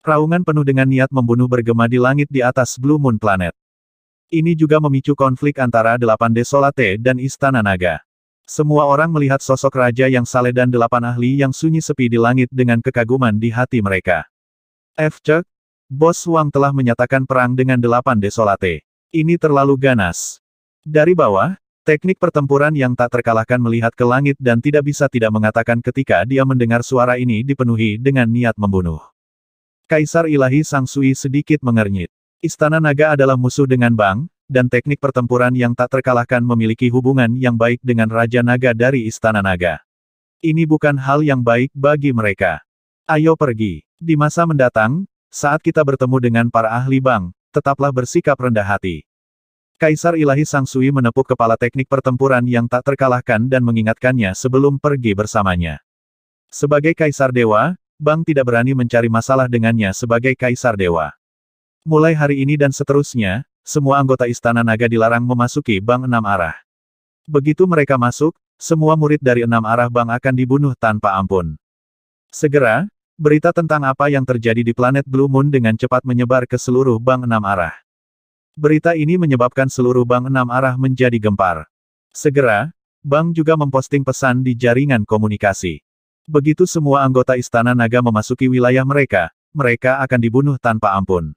Raungan penuh dengan niat membunuh bergema di langit di atas Blue Moon Planet. Ini juga memicu konflik antara delapan Desolate dan Istana Naga. Semua orang melihat sosok raja yang saleh dan delapan ahli yang sunyi sepi di langit dengan kekaguman di hati mereka. F. Cek, Bos Wang telah menyatakan perang dengan delapan Desolate. Ini terlalu ganas. Dari bawah, teknik pertempuran yang tak terkalahkan melihat ke langit dan tidak bisa tidak mengatakan ketika dia mendengar suara ini dipenuhi dengan niat membunuh. Kaisar ilahi Sang Sui sedikit mengernyit. Istana Naga adalah musuh dengan Bang, dan teknik pertempuran yang tak terkalahkan memiliki hubungan yang baik dengan Raja Naga dari Istana Naga. Ini bukan hal yang baik bagi mereka. Ayo pergi. Di masa mendatang, saat kita bertemu dengan para ahli Bang, tetaplah bersikap rendah hati. Kaisar ilahi Sang Sui menepuk kepala teknik pertempuran yang tak terkalahkan dan mengingatkannya sebelum pergi bersamanya. Sebagai Kaisar Dewa, Bang tidak berani mencari masalah dengannya sebagai Kaisar Dewa. Mulai hari ini dan seterusnya, semua anggota Istana Naga dilarang memasuki Bang Enam Arah. Begitu mereka masuk, semua murid dari Enam Arah Bang akan dibunuh tanpa ampun. Segera, berita tentang apa yang terjadi di planet Blue Moon dengan cepat menyebar ke seluruh Bang Enam Arah. Berita ini menyebabkan seluruh Bang Enam Arah menjadi gempar. Segera, Bang juga memposting pesan di jaringan komunikasi. Begitu semua anggota Istana Naga memasuki wilayah mereka, mereka akan dibunuh tanpa ampun.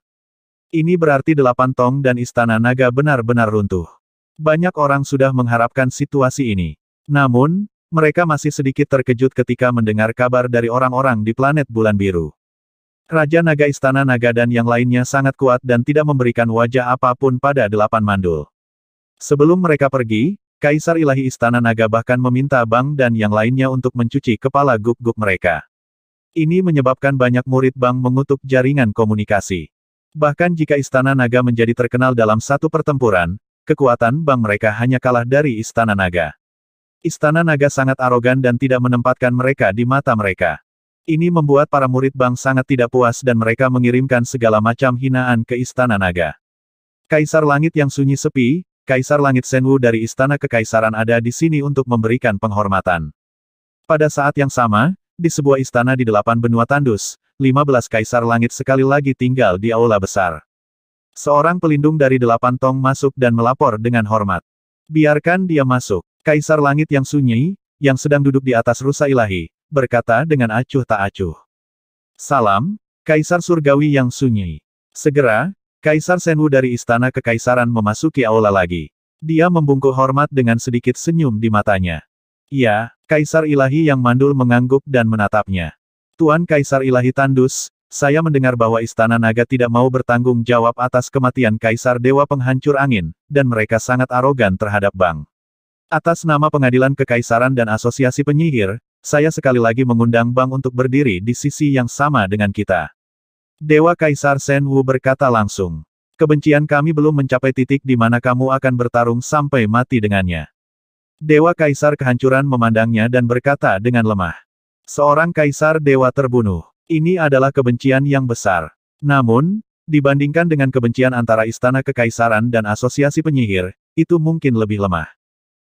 Ini berarti delapan tong dan Istana Naga benar-benar runtuh. Banyak orang sudah mengharapkan situasi ini. Namun, mereka masih sedikit terkejut ketika mendengar kabar dari orang-orang di planet Bulan Biru. Raja Naga Istana Naga dan yang lainnya sangat kuat dan tidak memberikan wajah apa pun pada delapan mandul. Sebelum mereka pergi, Kaisar ilahi Istana Naga bahkan meminta Bang dan yang lainnya untuk mencuci kepala guk-guk mereka. Ini menyebabkan banyak murid Bang mengutuk jaringan komunikasi. Bahkan jika Istana Naga menjadi terkenal dalam satu pertempuran, kekuatan Bang mereka hanya kalah dari Istana Naga. Istana Naga sangat arogan dan tidak menempatkan mereka di mata mereka. Ini membuat para murid Bang sangat tidak puas dan mereka mengirimkan segala macam hinaan ke Istana Naga. Kaisar Langit yang sunyi sepi, Kaisar Langit Senwu dari Istana Kekaisaran ada di sini untuk memberikan penghormatan. Pada saat yang sama, di sebuah istana di delapan benua tandus, 15 Kaisar Langit sekali lagi tinggal di aula besar. Seorang pelindung dari delapan tong masuk dan melapor dengan hormat. Biarkan dia masuk. Kaisar Langit yang sunyi, yang sedang duduk di atas rusa ilahi, berkata dengan acuh tak acuh. Salam, Kaisar Surgawi yang sunyi. Segera, Kaisar Senwu dari Istana Kekaisaran memasuki aula lagi. Dia membungkuk hormat dengan sedikit senyum di matanya. Ya, Kaisar Ilahi yang mandul mengangguk dan menatapnya. Tuan Kaisar Ilahi Tandus, saya mendengar bahwa Istana Naga tidak mau bertanggung jawab atas kematian Kaisar Dewa Penghancur Angin, dan mereka sangat arogan terhadap Bang. Atas nama Pengadilan Kekaisaran dan Asosiasi Penyihir, saya sekali lagi mengundang Bang untuk berdiri di sisi yang sama dengan kita. Dewa Kaisar Sen Wu berkata langsung. Kebencian kami belum mencapai titik di mana kamu akan bertarung sampai mati dengannya. Dewa Kaisar kehancuran memandangnya dan berkata dengan lemah. Seorang Kaisar Dewa terbunuh. Ini adalah kebencian yang besar. Namun, dibandingkan dengan kebencian antara Istana Kekaisaran dan Asosiasi Penyihir, itu mungkin lebih lemah.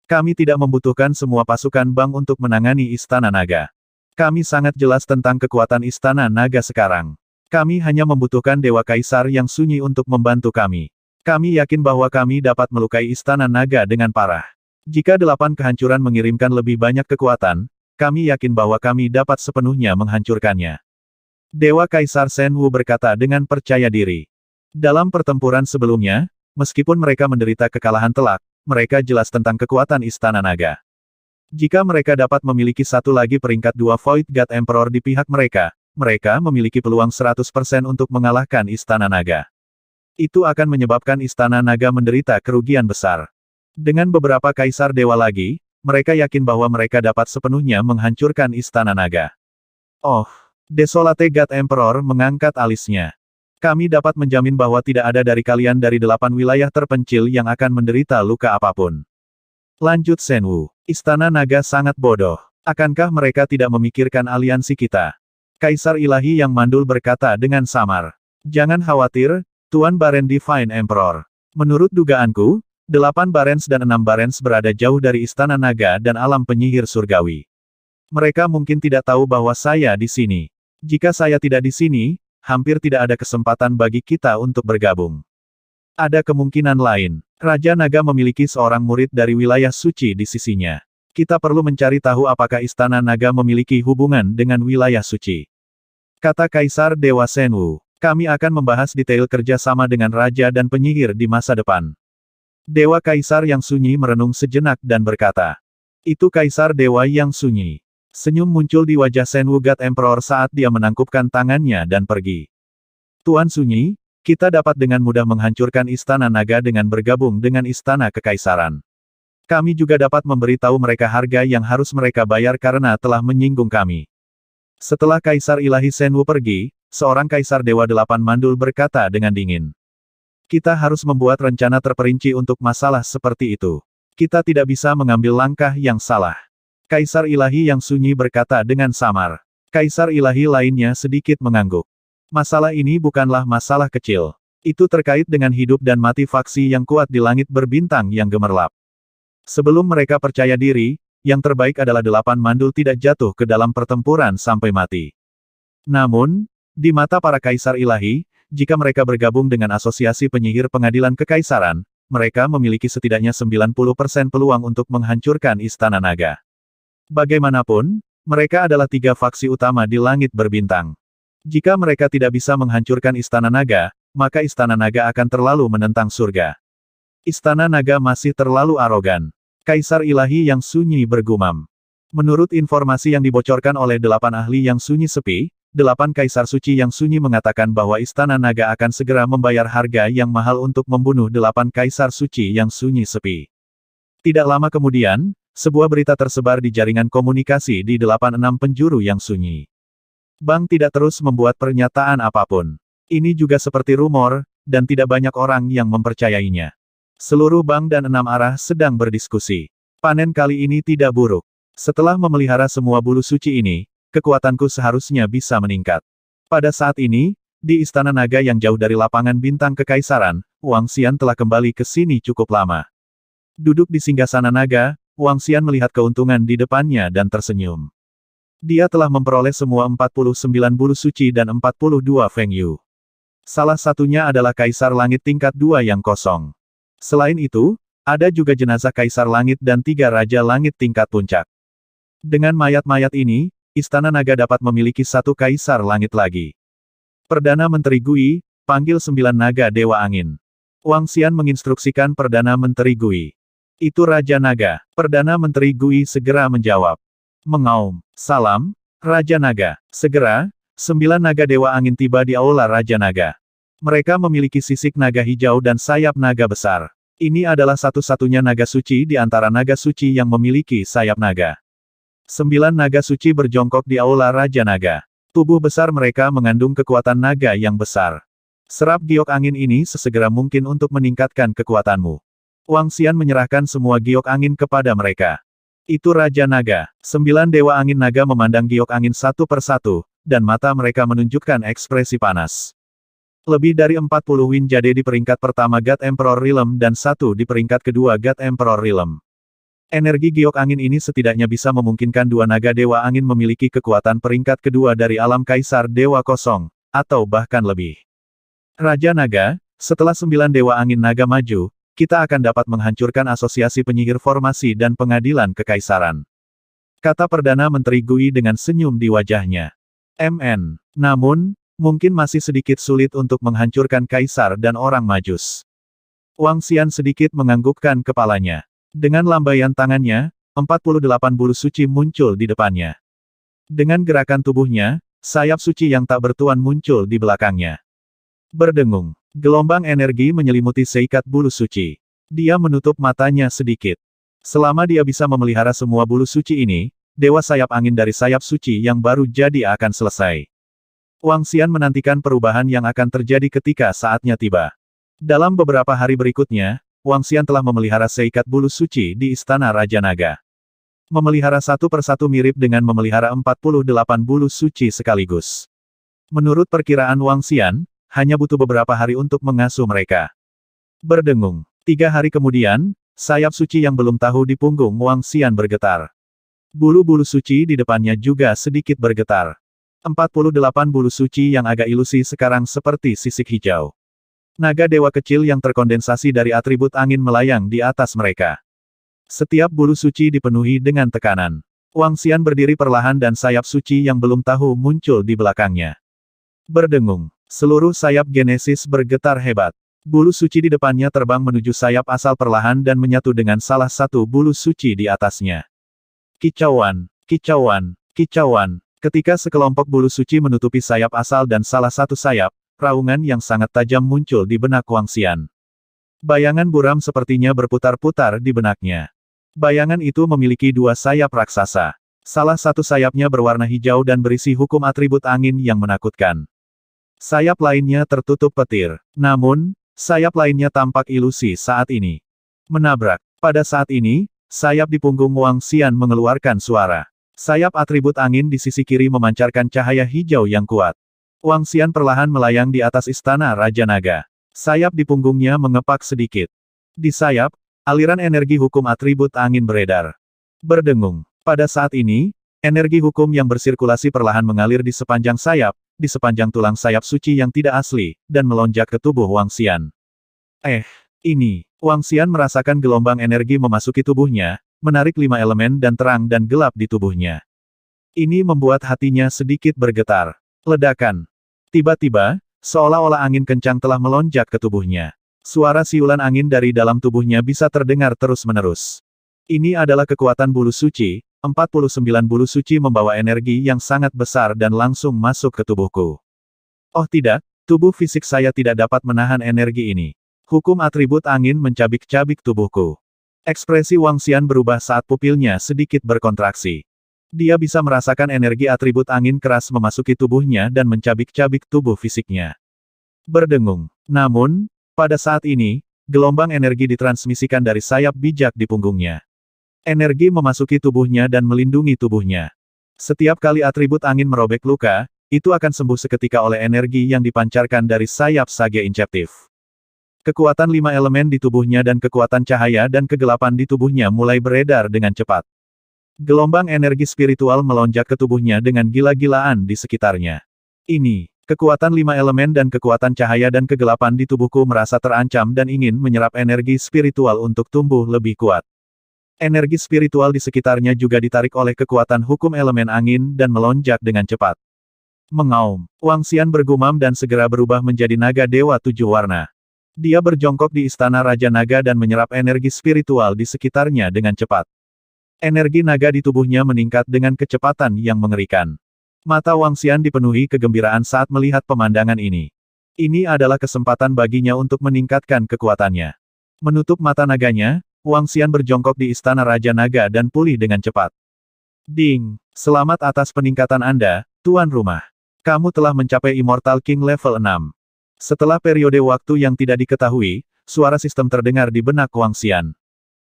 Kami tidak membutuhkan semua pasukan Bang untuk menangani Istana Naga. Kami sangat jelas tentang kekuatan Istana Naga sekarang. Kami hanya membutuhkan Dewa Kaisar yang sunyi untuk membantu kami. Kami yakin bahwa kami dapat melukai Istana Naga dengan parah. Jika delapan kehancuran mengirimkan lebih banyak kekuatan, kami yakin bahwa kami dapat sepenuhnya menghancurkannya. Dewa Kaisar Sen Wu berkata dengan percaya diri. Dalam pertempuran sebelumnya, meskipun mereka menderita kekalahan telak, mereka jelas tentang kekuatan Istana Naga. Jika mereka dapat memiliki satu lagi peringkat dua Void God Emperor di pihak mereka, mereka memiliki peluang 100% untuk mengalahkan Istana Naga. Itu akan menyebabkan Istana Naga menderita kerugian besar. Dengan beberapa kaisar dewa lagi, mereka yakin bahwa mereka dapat sepenuhnya menghancurkan Istana Naga. Oh, Desolate God Emperor mengangkat alisnya. Kami dapat menjamin bahwa tidak ada dari kalian dari delapan wilayah terpencil yang akan menderita luka apa pun. Lanjut Senwu. Istana Naga sangat bodoh. Akankah mereka tidak memikirkan aliansi kita? Kaisar ilahi yang mandul berkata dengan samar. Jangan khawatir, Tuan Baren Divine Emperor. Menurut dugaanku, delapan Barens dan enam Barens berada jauh dari Istana Naga dan alam penyihir surgawi. Mereka mungkin tidak tahu bahwa saya di sini. Jika saya tidak di sini, hampir tidak ada kesempatan bagi kita untuk bergabung. Ada kemungkinan lain. Raja Naga memiliki seorang murid dari wilayah suci di sisinya. Kita perlu mencari tahu apakah Istana Naga memiliki hubungan dengan wilayah suci. Kata Kaisar Dewa Senwu, kami akan membahas detail kerjasama dengan Raja dan penyihir di masa depan. Dewa Kaisar yang sunyi merenung sejenak dan berkata, itu Kaisar Dewa yang sunyi. Senyum muncul di wajah Senwu God Emperor saat dia menangkupkan tangannya dan pergi. Tuan Sunyi, kita dapat dengan mudah menghancurkan Istana Naga dengan bergabung dengan Istana Kekaisaran. Kami juga dapat memberitahu mereka harga yang harus mereka bayar karena telah menyinggung kami. Setelah Kaisar Ilahi Senwu pergi, seorang Kaisar Dewa Delapan Mandul berkata dengan dingin. Kita harus membuat rencana terperinci untuk masalah seperti itu. Kita tidak bisa mengambil langkah yang salah. Kaisar Ilahi yang sunyi berkata dengan samar. Kaisar Ilahi lainnya sedikit mengangguk. Masalah ini bukanlah masalah kecil. Itu terkait dengan hidup dan mati faksi yang kuat di langit berbintang yang gemerlap. Sebelum mereka percaya diri, yang terbaik adalah delapan mandul tidak jatuh ke dalam pertempuran sampai mati. Namun, di mata para kaisar ilahi, jika mereka bergabung dengan asosiasi penyihir pengadilan kekaisaran, mereka memiliki setidaknya 90% peluang untuk menghancurkan Istana Naga. Bagaimanapun, mereka adalah tiga faksi utama di langit berbintang. Jika mereka tidak bisa menghancurkan Istana Naga, maka Istana Naga akan terlalu menentang surga. Istana Naga masih terlalu arogan. Kaisar ilahi yang sunyi bergumam. Menurut informasi yang dibocorkan oleh delapan ahli yang sunyi sepi, delapan kaisar suci yang sunyi mengatakan bahwa Istana Naga akan segera membayar harga yang mahal untuk membunuh delapan kaisar suci yang sunyi sepi. Tidak lama kemudian, sebuah berita tersebar di jaringan komunikasi di delapan enam penjuru yang sunyi. Bank tidak terus membuat pernyataan apa pun. Ini juga seperti rumor, dan tidak banyak orang yang mempercayainya. Seluruh bank dan enam arah sedang berdiskusi. Panen kali ini tidak buruk. Setelah memelihara semua bulu suci ini, kekuatanku seharusnya bisa meningkat. Pada saat ini, di Istana Naga yang jauh dari lapangan bintang kekaisaran, Wang Xian telah kembali ke sini cukup lama. Duduk di singgasana naga, Wang Xian melihat keuntungan di depannya dan tersenyum. Dia telah memperoleh semua 49 bulu suci dan 42 Feng Yu. Salah satunya adalah Kaisar Langit tingkat 2 yang kosong. Selain itu, ada juga jenazah Kaisar Langit dan tiga Raja Langit tingkat puncak. Dengan mayat-mayat ini, Istana Naga dapat memiliki satu Kaisar Langit lagi. Perdana Menteri Gui, panggil sembilan naga Dewa Angin. Wang Xian menginstruksikan Perdana Menteri Gui. Itu Raja Naga. Perdana Menteri Gui segera menjawab. Mengaum. Salam, Raja Naga. Segera, sembilan naga Dewa Angin tiba di Aula Raja Naga. Mereka memiliki sisik naga hijau dan sayap naga besar. Ini adalah satu-satunya naga suci di antara naga suci yang memiliki sayap naga. Sembilan naga suci berjongkok di Aula Raja Naga. Tubuh besar mereka mengandung kekuatan naga yang besar. Serap giok angin ini sesegera mungkin untuk meningkatkan kekuatanmu. Wang Xian menyerahkan semua giok angin kepada mereka. Itu Raja Naga. Sembilan Dewa Angin Naga memandang giok angin satu persatu, dan mata mereka menunjukkan ekspresi panas. Lebih dari 40 Win Jade di peringkat pertama God Emperor Realm dan satu di peringkat kedua God Emperor Realm. Energi giok angin ini setidaknya bisa memungkinkan dua naga Dewa Angin memiliki kekuatan peringkat kedua dari alam Kaisar Dewa Kosong, atau bahkan lebih. Raja Naga, setelah sembilan Dewa Angin Naga maju, kita akan dapat menghancurkan asosiasi penyihir formasi dan pengadilan kekaisaran. Kata Perdana Menteri Gui dengan senyum di wajahnya. MN. Namun, mungkin masih sedikit sulit untuk menghancurkan kaisar dan orang majus. Wang Xian sedikit menganggukkan kepalanya. Dengan lambaian tangannya, 48 bulu suci muncul di depannya. Dengan gerakan tubuhnya, sayap suci yang tak bertuan muncul di belakangnya. Berdengung. Gelombang energi menyelimuti seikat bulu suci. Dia menutup matanya sedikit. Selama dia bisa memelihara semua bulu suci ini, dewa sayap angin dari sayap suci yang baru jadi akan selesai. Wang Xian menantikan perubahan yang akan terjadi ketika saatnya tiba. Dalam beberapa hari berikutnya, Wang Xian telah memelihara seikat bulu suci di Istana Raja Naga. Memelihara satu persatu mirip dengan memelihara 48 bulu suci sekaligus. Menurut perkiraan Wang Xian, hanya butuh beberapa hari untuk mengasuh mereka. Berdengung. Tiga hari kemudian, sayap suci yang belum tahu di punggung Wang Xian bergetar. Bulu-bulu suci di depannya juga sedikit bergetar. 48 bulu suci yang agak ilusi sekarang seperti sisik hijau. Naga dewa kecil yang terkondensasi dari atribut angin melayang di atas mereka. Setiap bulu suci dipenuhi dengan tekanan. Wang Xian berdiri perlahan dan sayap suci yang belum tahu muncul di belakangnya. Berdengung. Seluruh sayap Genesis bergetar hebat. Bulu suci di depannya terbang menuju sayap asal perlahan dan menyatu dengan salah satu bulu suci di atasnya. Kicauan, kicauan, kicauan, Ketika sekelompok bulu suci menutupi sayap asal dan salah satu sayap, raungan yang sangat tajam muncul di benak Wang Xian. Bayangan buram sepertinya berputar-putar di benaknya. Bayangan itu memiliki dua sayap raksasa. Salah satu sayapnya berwarna hijau dan berisi hukum atribut angin yang menakutkan. Sayap lainnya tertutup petir. Namun, sayap lainnya tampak ilusi saat ini. Menabrak. Pada saat ini, sayap di punggung Wang Xian mengeluarkan suara. Sayap atribut angin di sisi kiri memancarkan cahaya hijau yang kuat. Wang Xian perlahan melayang di atas istana Raja Naga. Sayap di punggungnya mengepak sedikit. Di sayap, aliran energi hukum atribut angin beredar. Berdengung. Pada saat ini, energi hukum yang bersirkulasi perlahan mengalir di sepanjang sayap, di sepanjang tulang sayap suci yang tidak asli, dan melonjak ke tubuh Wang Xian. Eh, ini, Wang Xian merasakan gelombang energi memasuki tubuhnya, menarik lima elemen dan terang dan gelap di tubuhnya. Ini membuat hatinya sedikit bergetar. Ledakan. Tiba-tiba, seolah-olah angin kencang telah melonjak ke tubuhnya. Suara siulan angin dari dalam tubuhnya bisa terdengar terus-menerus. Ini adalah kekuatan bulu suci, 49 bulu suci membawa energi yang sangat besar dan langsung masuk ke tubuhku. Oh tidak, tubuh fisik saya tidak dapat menahan energi ini. Hukum atribut angin mencabik-cabik tubuhku. Ekspresi Wang Xian berubah saat pupilnya sedikit berkontraksi. Dia bisa merasakan energi atribut angin keras memasuki tubuhnya dan mencabik-cabik tubuh fisiknya. Berdengung. Namun, pada saat ini, gelombang energi ditransmisikan dari sayap bijak di punggungnya. Energi memasuki tubuhnya dan melindungi tubuhnya. Setiap kali atribut angin merobek luka, itu akan sembuh seketika oleh energi yang dipancarkan dari sayap sage inceptif. Kekuatan lima elemen di tubuhnya dan kekuatan cahaya dan kegelapan di tubuhnya mulai beredar dengan cepat. Gelombang energi spiritual melonjak ke tubuhnya dengan gila-gilaan di sekitarnya. Ini, kekuatan lima elemen dan kekuatan cahaya dan kegelapan di tubuhku merasa terancam dan ingin menyerap energi spiritual untuk tumbuh lebih kuat. Energi spiritual di sekitarnya juga ditarik oleh kekuatan hukum elemen angin dan melonjak dengan cepat. Mengaum, Wang Xian bergumam dan segera berubah menjadi naga dewa tujuh warna. Dia berjongkok di istana Raja Naga dan menyerap energi spiritual di sekitarnya dengan cepat. Energi naga di tubuhnya meningkat dengan kecepatan yang mengerikan. Mata Wang Xian dipenuhi kegembiraan saat melihat pemandangan ini. Ini adalah kesempatan baginya untuk meningkatkan kekuatannya. Menutup mata naganya, Wang Xian berjongkok di istana Raja Naga dan pulih dengan cepat. Ding! Selamat atas peningkatan Anda, Tuan Rumah. Kamu telah mencapai Immortal King level 6. Setelah periode waktu yang tidak diketahui, suara sistem terdengar di benak Wang Xian.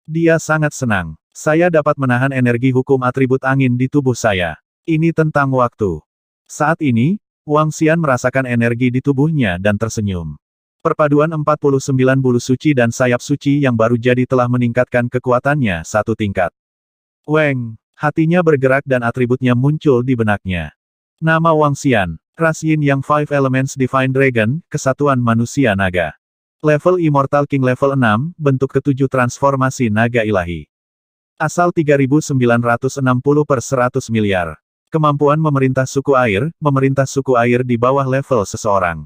Dia sangat senang. Saya dapat menahan energi hukum atribut angin di tubuh saya. Ini tentang waktu. Saat ini, Wang Xian merasakan energi di tubuhnya dan tersenyum. Perpaduan 49 bulu suci dan sayap suci yang baru jadi telah meningkatkan kekuatannya satu tingkat. Weng, hatinya bergerak dan atributnya muncul di benaknya. Nama Wang Xian, Ras Yin Yang Five Elements Divine Dragon, Kesatuan Manusia Naga. Level Immortal King level 6, bentuk ketujuh transformasi naga ilahi. Asal 3960 per 100 miliar. Kemampuan memerintah suku air, memerintah suku air di bawah level seseorang.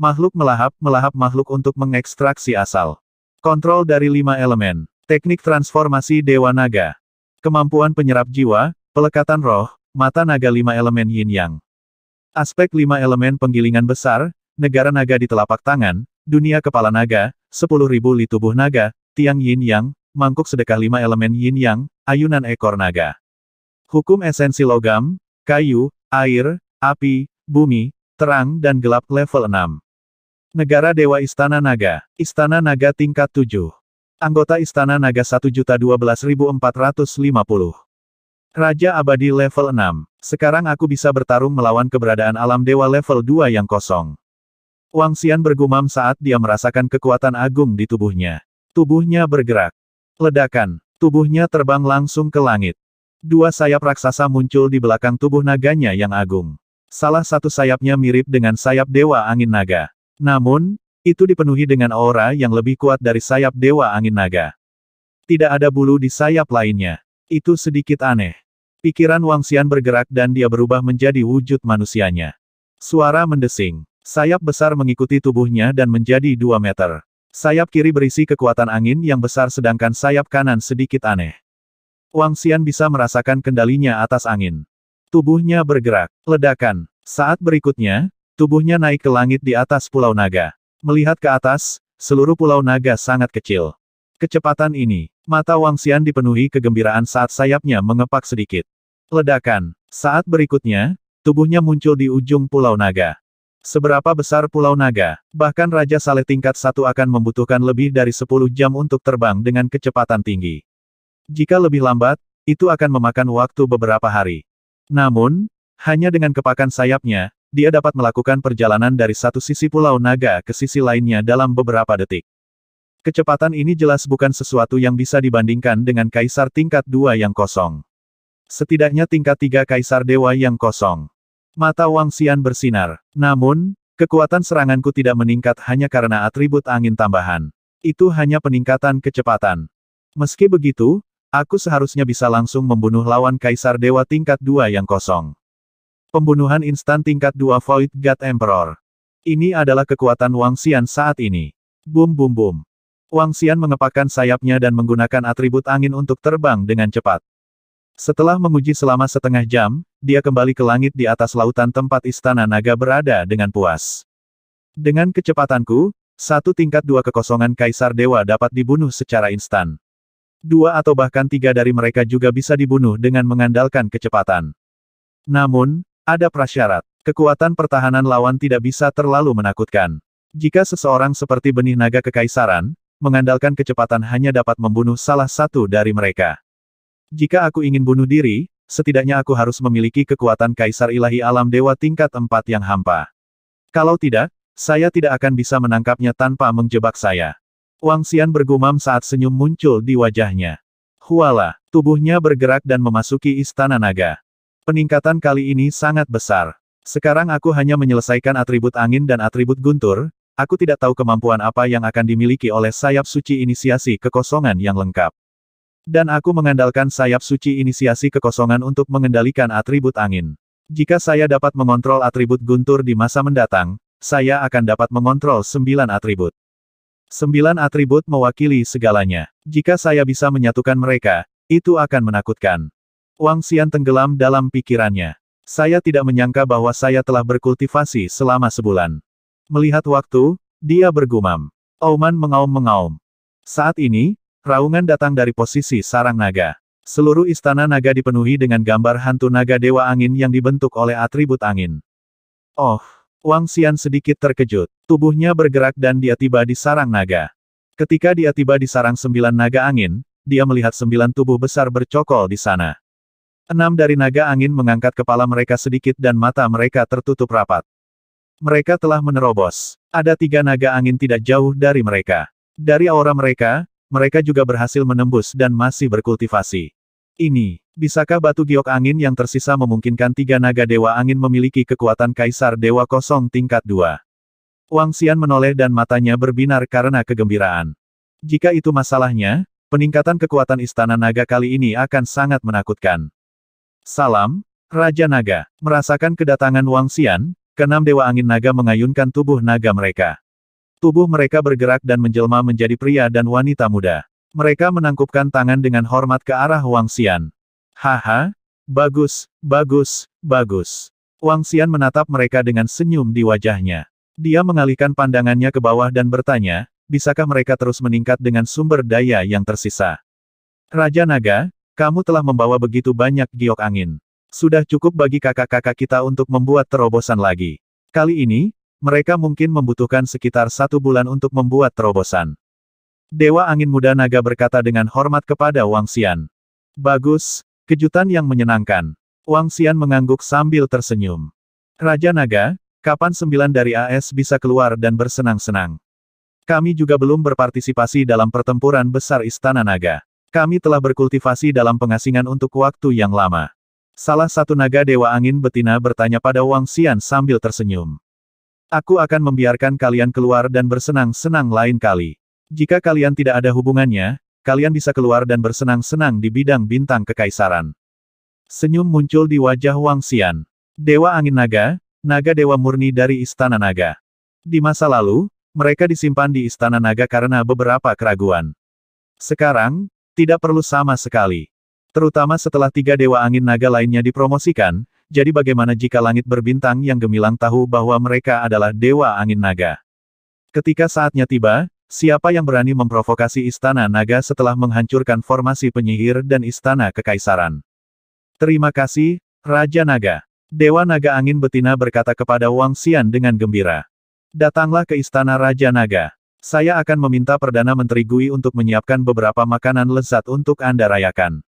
Makhluk melahap, melahap makhluk untuk mengekstraksi asal. Kontrol dari lima elemen. Teknik transformasi Dewa Naga. Kemampuan penyerap jiwa, pelekatan roh, mata naga lima elemen yin yang. Aspek lima elemen penggilingan besar, negara naga di telapak tangan, dunia kepala naga, sepuluh ribu li tubuh naga, tiang yin yang, mangkuk sedekah lima elemen yin yang, ayunan ekor naga. Hukum esensi logam, kayu, air, api, bumi, terang dan gelap level 6. Negara Dewa Istana Naga, Istana Naga tingkat 7. Anggota Istana Naga 1.12450. Raja Abadi level 6. Sekarang aku bisa bertarung melawan keberadaan alam dewa level 2 yang kosong. Wang Xian bergumam saat dia merasakan kekuatan agung di tubuhnya. Tubuhnya bergerak. Ledakan. Tubuhnya terbang langsung ke langit. Dua sayap raksasa muncul di belakang tubuh naganya yang agung. Salah satu sayapnya mirip dengan sayap Dewa Angin Naga. Namun, itu dipenuhi dengan aura yang lebih kuat dari sayap Dewa Angin Naga. Tidak ada bulu di sayap lainnya. Itu sedikit aneh. Pikiran Wang Xian bergerak dan dia berubah menjadi wujud manusianya. Suara mendesing. Sayap besar mengikuti tubuhnya dan menjadi dua meter. Sayap kiri berisi kekuatan angin yang besar sedangkan sayap kanan sedikit aneh. Wang Xian bisa merasakan kendalinya atas angin. Tubuhnya bergerak. Ledakan. Saat berikutnya, tubuhnya naik ke langit di atas Pulau Naga. Melihat ke atas, seluruh Pulau Naga sangat kecil. Kecepatan ini, mata Wang Xian dipenuhi kegembiraan saat sayapnya mengepak sedikit. Ledakan. Saat berikutnya, tubuhnya muncul di ujung Pulau Naga. Seberapa besar Pulau Naga, bahkan Raja Saleh tingkat satu akan membutuhkan lebih dari 10 jam untuk terbang dengan kecepatan tinggi. Jika lebih lambat, itu akan memakan waktu beberapa hari. Namun, hanya dengan kepakan sayapnya, dia dapat melakukan perjalanan dari satu sisi Pulau Naga ke sisi lainnya dalam beberapa detik. Kecepatan ini jelas bukan sesuatu yang bisa dibandingkan dengan Kaisar tingkat dua yang kosong. Setidaknya tingkat tiga Kaisar Dewa yang kosong. Mata Wang Xian bersinar. Namun, kekuatan seranganku tidak meningkat hanya karena atribut angin tambahan. Itu hanya peningkatan kecepatan. Meski begitu, aku seharusnya bisa langsung membunuh lawan Kaisar Dewa tingkat 2 yang kosong. Pembunuhan instan tingkat 2 Void God Emperor. Ini adalah kekuatan Wang Xian saat ini. Bum bum bum. Wang Xian mengepakkan sayapnya dan menggunakan atribut angin untuk terbang dengan cepat. Setelah menguji selama setengah jam, dia kembali ke langit di atas lautan tempat istana naga berada dengan puas. Dengan kecepatanku, satu tingkat dua kekosongan Kaisar Dewa dapat dibunuh secara instan. Dua atau bahkan tiga dari mereka juga bisa dibunuh dengan mengandalkan kecepatan. Namun, ada prasyarat. Kekuatan pertahanan lawan tidak bisa terlalu menakutkan. Jika seseorang seperti benih naga kekaisaran, mengandalkan kecepatan hanya dapat membunuh salah satu dari mereka. Jika aku ingin bunuh diri, setidaknya aku harus memiliki kekuatan kaisar ilahi alam dewa tingkat empat yang hampa. Kalau tidak, saya tidak akan bisa menangkapnya tanpa menjebak saya. Wang Xian bergumam saat senyum muncul di wajahnya. Huala, tubuhnya bergerak dan memasuki istana naga. Peningkatan kali ini sangat besar. Sekarang aku hanya menyelesaikan atribut angin dan atribut guntur, aku tidak tahu kemampuan apa yang akan dimiliki oleh sayap suci inisiasi kekosongan yang lengkap. Dan aku mengandalkan sayap suci inisiasi kekosongan untuk mengendalikan atribut angin. Jika saya dapat mengontrol atribut guntur di masa mendatang, saya akan dapat mengontrol sembilan atribut. Sembilan atribut mewakili segalanya. Jika saya bisa menyatukan mereka, itu akan menakutkan. Wang Xian tenggelam dalam pikirannya. Saya tidak menyangka bahwa saya telah berkultivasi selama sebulan. Melihat waktu, dia bergumam. Oman mengaum-mengaum. Saat ini, Raungan datang dari posisi sarang naga. Seluruh istana naga dipenuhi dengan gambar hantu naga dewa angin yang dibentuk oleh atribut angin. Oh, Wang Xian sedikit terkejut. Tubuhnya bergerak dan dia tiba di sarang naga. Ketika dia tiba di sarang sembilan naga angin, dia melihat sembilan tubuh besar bercokol di sana. Enam dari naga angin mengangkat kepala mereka sedikit dan mata mereka tertutup rapat. Mereka telah menerobos. Ada tiga naga angin tidak jauh dari mereka. Dari aura mereka, mereka juga berhasil menembus dan masih berkultivasi. Ini, bisakah batu giok angin yang tersisa memungkinkan tiga naga dewa angin memiliki kekuatan kaisar dewa kosong tingkat dua? Wang Xian menoleh dan matanya berbinar karena kegembiraan. Jika itu masalahnya, peningkatan kekuatan istana naga kali ini akan sangat menakutkan. Salam, Raja Naga. Merasakan kedatangan Wang Xian, keenam dewa angin naga mengayunkan tubuh naga mereka. Tubuh mereka bergerak dan menjelma menjadi pria dan wanita muda. Mereka menangkupkan tangan dengan hormat ke arah Wang Xian. Haha, bagus, bagus, bagus. Wang Xian menatap mereka dengan senyum di wajahnya. Dia mengalihkan pandangannya ke bawah dan bertanya, bisakah mereka terus meningkat dengan sumber daya yang tersisa? Raja Naga, kamu telah membawa begitu banyak giok angin. Sudah cukup bagi kakak-kakak kita untuk membuat terobosan lagi. Kali ini, mereka mungkin membutuhkan sekitar satu bulan untuk membuat terobosan. Dewa Angin Muda Naga berkata dengan hormat kepada Wang Xian. Bagus, kejutan yang menyenangkan. Wang Xian mengangguk sambil tersenyum. Raja Naga, kapan sembilan dari AS bisa keluar dan bersenang-senang? Kami juga belum berpartisipasi dalam pertempuran besar Istana Naga. Kami telah berkultivasi dalam pengasingan untuk waktu yang lama. Salah satu naga Dewa Angin Betina bertanya pada Wang Xian sambil tersenyum. Aku akan membiarkan kalian keluar dan bersenang-senang lain kali. Jika kalian tidak ada hubungannya, kalian bisa keluar dan bersenang-senang di bidang bintang kekaisaran. Senyum muncul di wajah Wang Xian. Dewa Angin Naga, naga dewa murni dari Istana Naga. Di masa lalu, mereka disimpan di Istana Naga karena beberapa keraguan. Sekarang, tidak perlu sama sekali. Terutama setelah tiga dewa angin naga lainnya dipromosikan, jadi bagaimana jika langit berbintang yang gemilang tahu bahwa mereka adalah dewa angin naga? Ketika saatnya tiba, siapa yang berani memprovokasi istana naga setelah menghancurkan formasi penyihir dan istana kekaisaran? Terima kasih, Raja Naga. Dewa Naga Angin Betina berkata kepada Wang Xian dengan gembira. Datanglah ke istana Raja Naga. Saya akan meminta Perdana Menteri Gui untuk menyiapkan beberapa makanan lezat untuk Anda rayakan.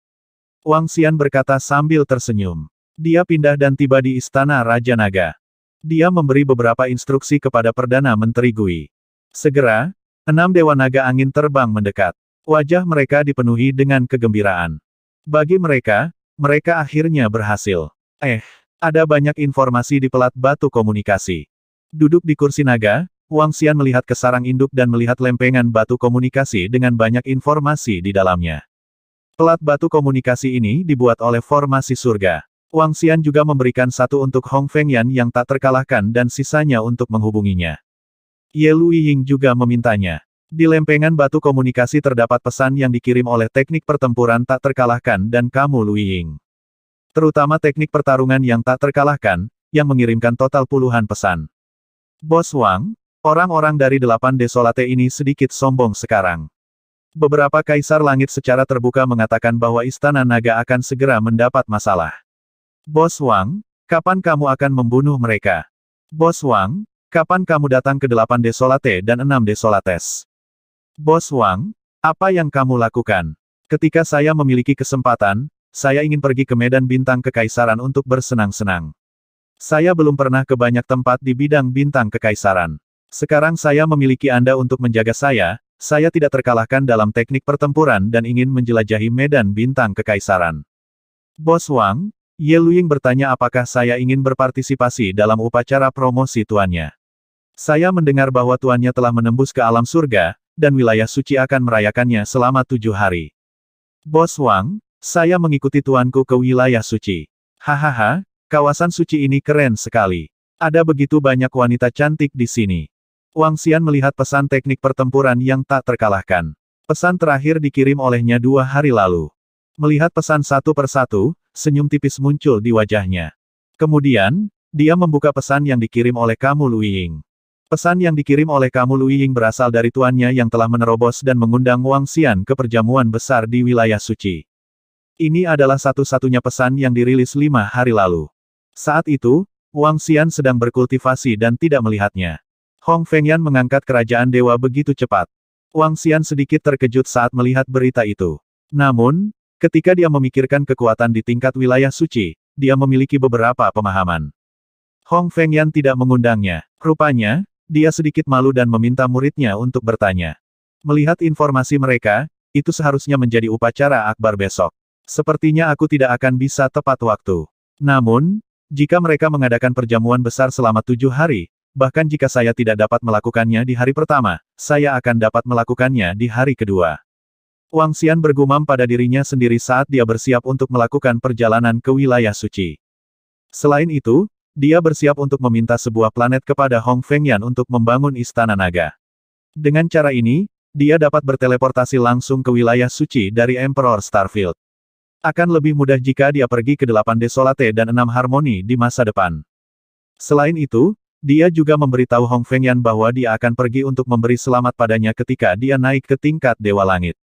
Wang Xian berkata sambil tersenyum. Dia pindah dan tiba di istana Raja Naga. Dia memberi beberapa instruksi kepada Perdana Menteri Gui. Segera, enam Dewa Naga Angin terbang mendekat. Wajah mereka dipenuhi dengan kegembiraan. Bagi mereka, mereka akhirnya berhasil. Eh, ada banyak informasi di pelat batu komunikasi. Duduk di kursi naga, Wang Xian melihat ke sarang induk dan melihat lempengan batu komunikasi dengan banyak informasi di dalamnya. Pelat batu komunikasi ini dibuat oleh formasi surga. Wang Xian juga memberikan satu untuk Hong Fengyan yang tak terkalahkan dan sisanya untuk menghubunginya. Ye Ying juga memintanya. Di lempengan batu komunikasi terdapat pesan yang dikirim oleh teknik pertempuran tak terkalahkan dan kamu Lu Ying. Terutama teknik pertarungan yang tak terkalahkan, yang mengirimkan total puluhan pesan. Bos Wang, orang-orang dari delapan desolate ini sedikit sombong sekarang. Beberapa kaisar langit secara terbuka mengatakan bahwa istana naga akan segera mendapat masalah. Bos Wang, kapan kamu akan membunuh mereka? Bos Wang, kapan kamu datang ke delapan desolate dan enam desolates? Bos Wang, apa yang kamu lakukan? Ketika saya memiliki kesempatan, saya ingin pergi ke medan bintang kekaisaran untuk bersenang-senang. Saya belum pernah ke banyak tempat di bidang bintang kekaisaran. Sekarang saya memiliki Anda untuk menjaga saya, saya tidak terkalahkan dalam teknik pertempuran dan ingin menjelajahi medan bintang kekaisaran. Bos Wang, Ye Luying bertanya apakah saya ingin berpartisipasi dalam upacara promosi tuannya. Saya mendengar bahwa tuannya telah menembus ke alam surga, dan wilayah suci akan merayakannya selama tujuh hari. Bos Wang, saya mengikuti tuanku ke wilayah suci. Hahaha, kawasan suci ini keren sekali. Ada begitu banyak wanita cantik di sini. Wang Xian melihat pesan teknik pertempuran yang tak terkalahkan. Pesan terakhir dikirim olehnya dua hari lalu. Melihat pesan satu persatu, senyum tipis muncul di wajahnya. Kemudian, dia membuka pesan yang dikirim oleh kamu Lu Ying. Pesan yang dikirim oleh kamu Lu Ying berasal dari tuannya yang telah menerobos dan mengundang Wang Xian ke perjamuan besar di wilayah suci. Ini adalah satu-satunya pesan yang dirilis lima hari lalu. Saat itu, Wang Xian sedang berkultivasi dan tidak melihatnya. Hong Fengyan mengangkat kerajaan dewa begitu cepat. Wang Xian sedikit terkejut saat melihat berita itu. Namun, Ketika dia memikirkan kekuatan di tingkat wilayah suci, dia memiliki beberapa pemahaman. Hong Fengyan tidak mengundangnya. Rupanya, dia sedikit malu dan meminta muridnya untuk bertanya. Melihat informasi mereka, itu seharusnya menjadi upacara akbar besok. Sepertinya aku tidak akan bisa tepat waktu. Namun, jika mereka mengadakan perjamuan besar selama tujuh hari, bahkan jika saya tidak dapat melakukannya di hari pertama, saya akan dapat melakukannya di hari kedua. Wang Xian bergumam pada dirinya sendiri saat dia bersiap untuk melakukan perjalanan ke wilayah suci. Selain itu, dia bersiap untuk meminta sebuah planet kepada Hong Fengyan untuk membangun istana naga. Dengan cara ini, dia dapat berteleportasi langsung ke wilayah suci dari Emperor Starfield. Akan lebih mudah jika dia pergi ke delapan Desolate dan enam Harmoni di masa depan. Selain itu, dia juga memberitahu Hong Fengyan bahwa dia akan pergi untuk memberi selamat padanya ketika dia naik ke tingkat Dewa Langit.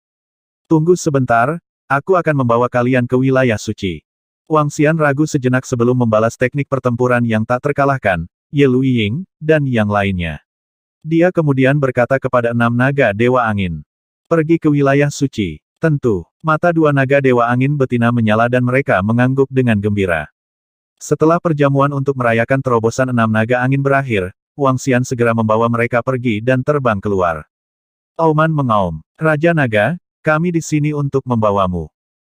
Tunggu sebentar, aku akan membawa kalian ke wilayah suci. Wang Xian ragu sejenak sebelum membalas teknik pertempuran yang tak terkalahkan, Ye Ying, dan yang lainnya. Dia kemudian berkata kepada enam naga Dewa Angin. Pergi ke wilayah suci. Tentu, mata dua naga Dewa Angin betina menyala dan mereka mengangguk dengan gembira. Setelah perjamuan untuk merayakan terobosan enam naga angin berakhir, Wang Xian segera membawa mereka pergi dan terbang keluar. Auman mengaum. Raja Naga, kami di sini untuk membawamu.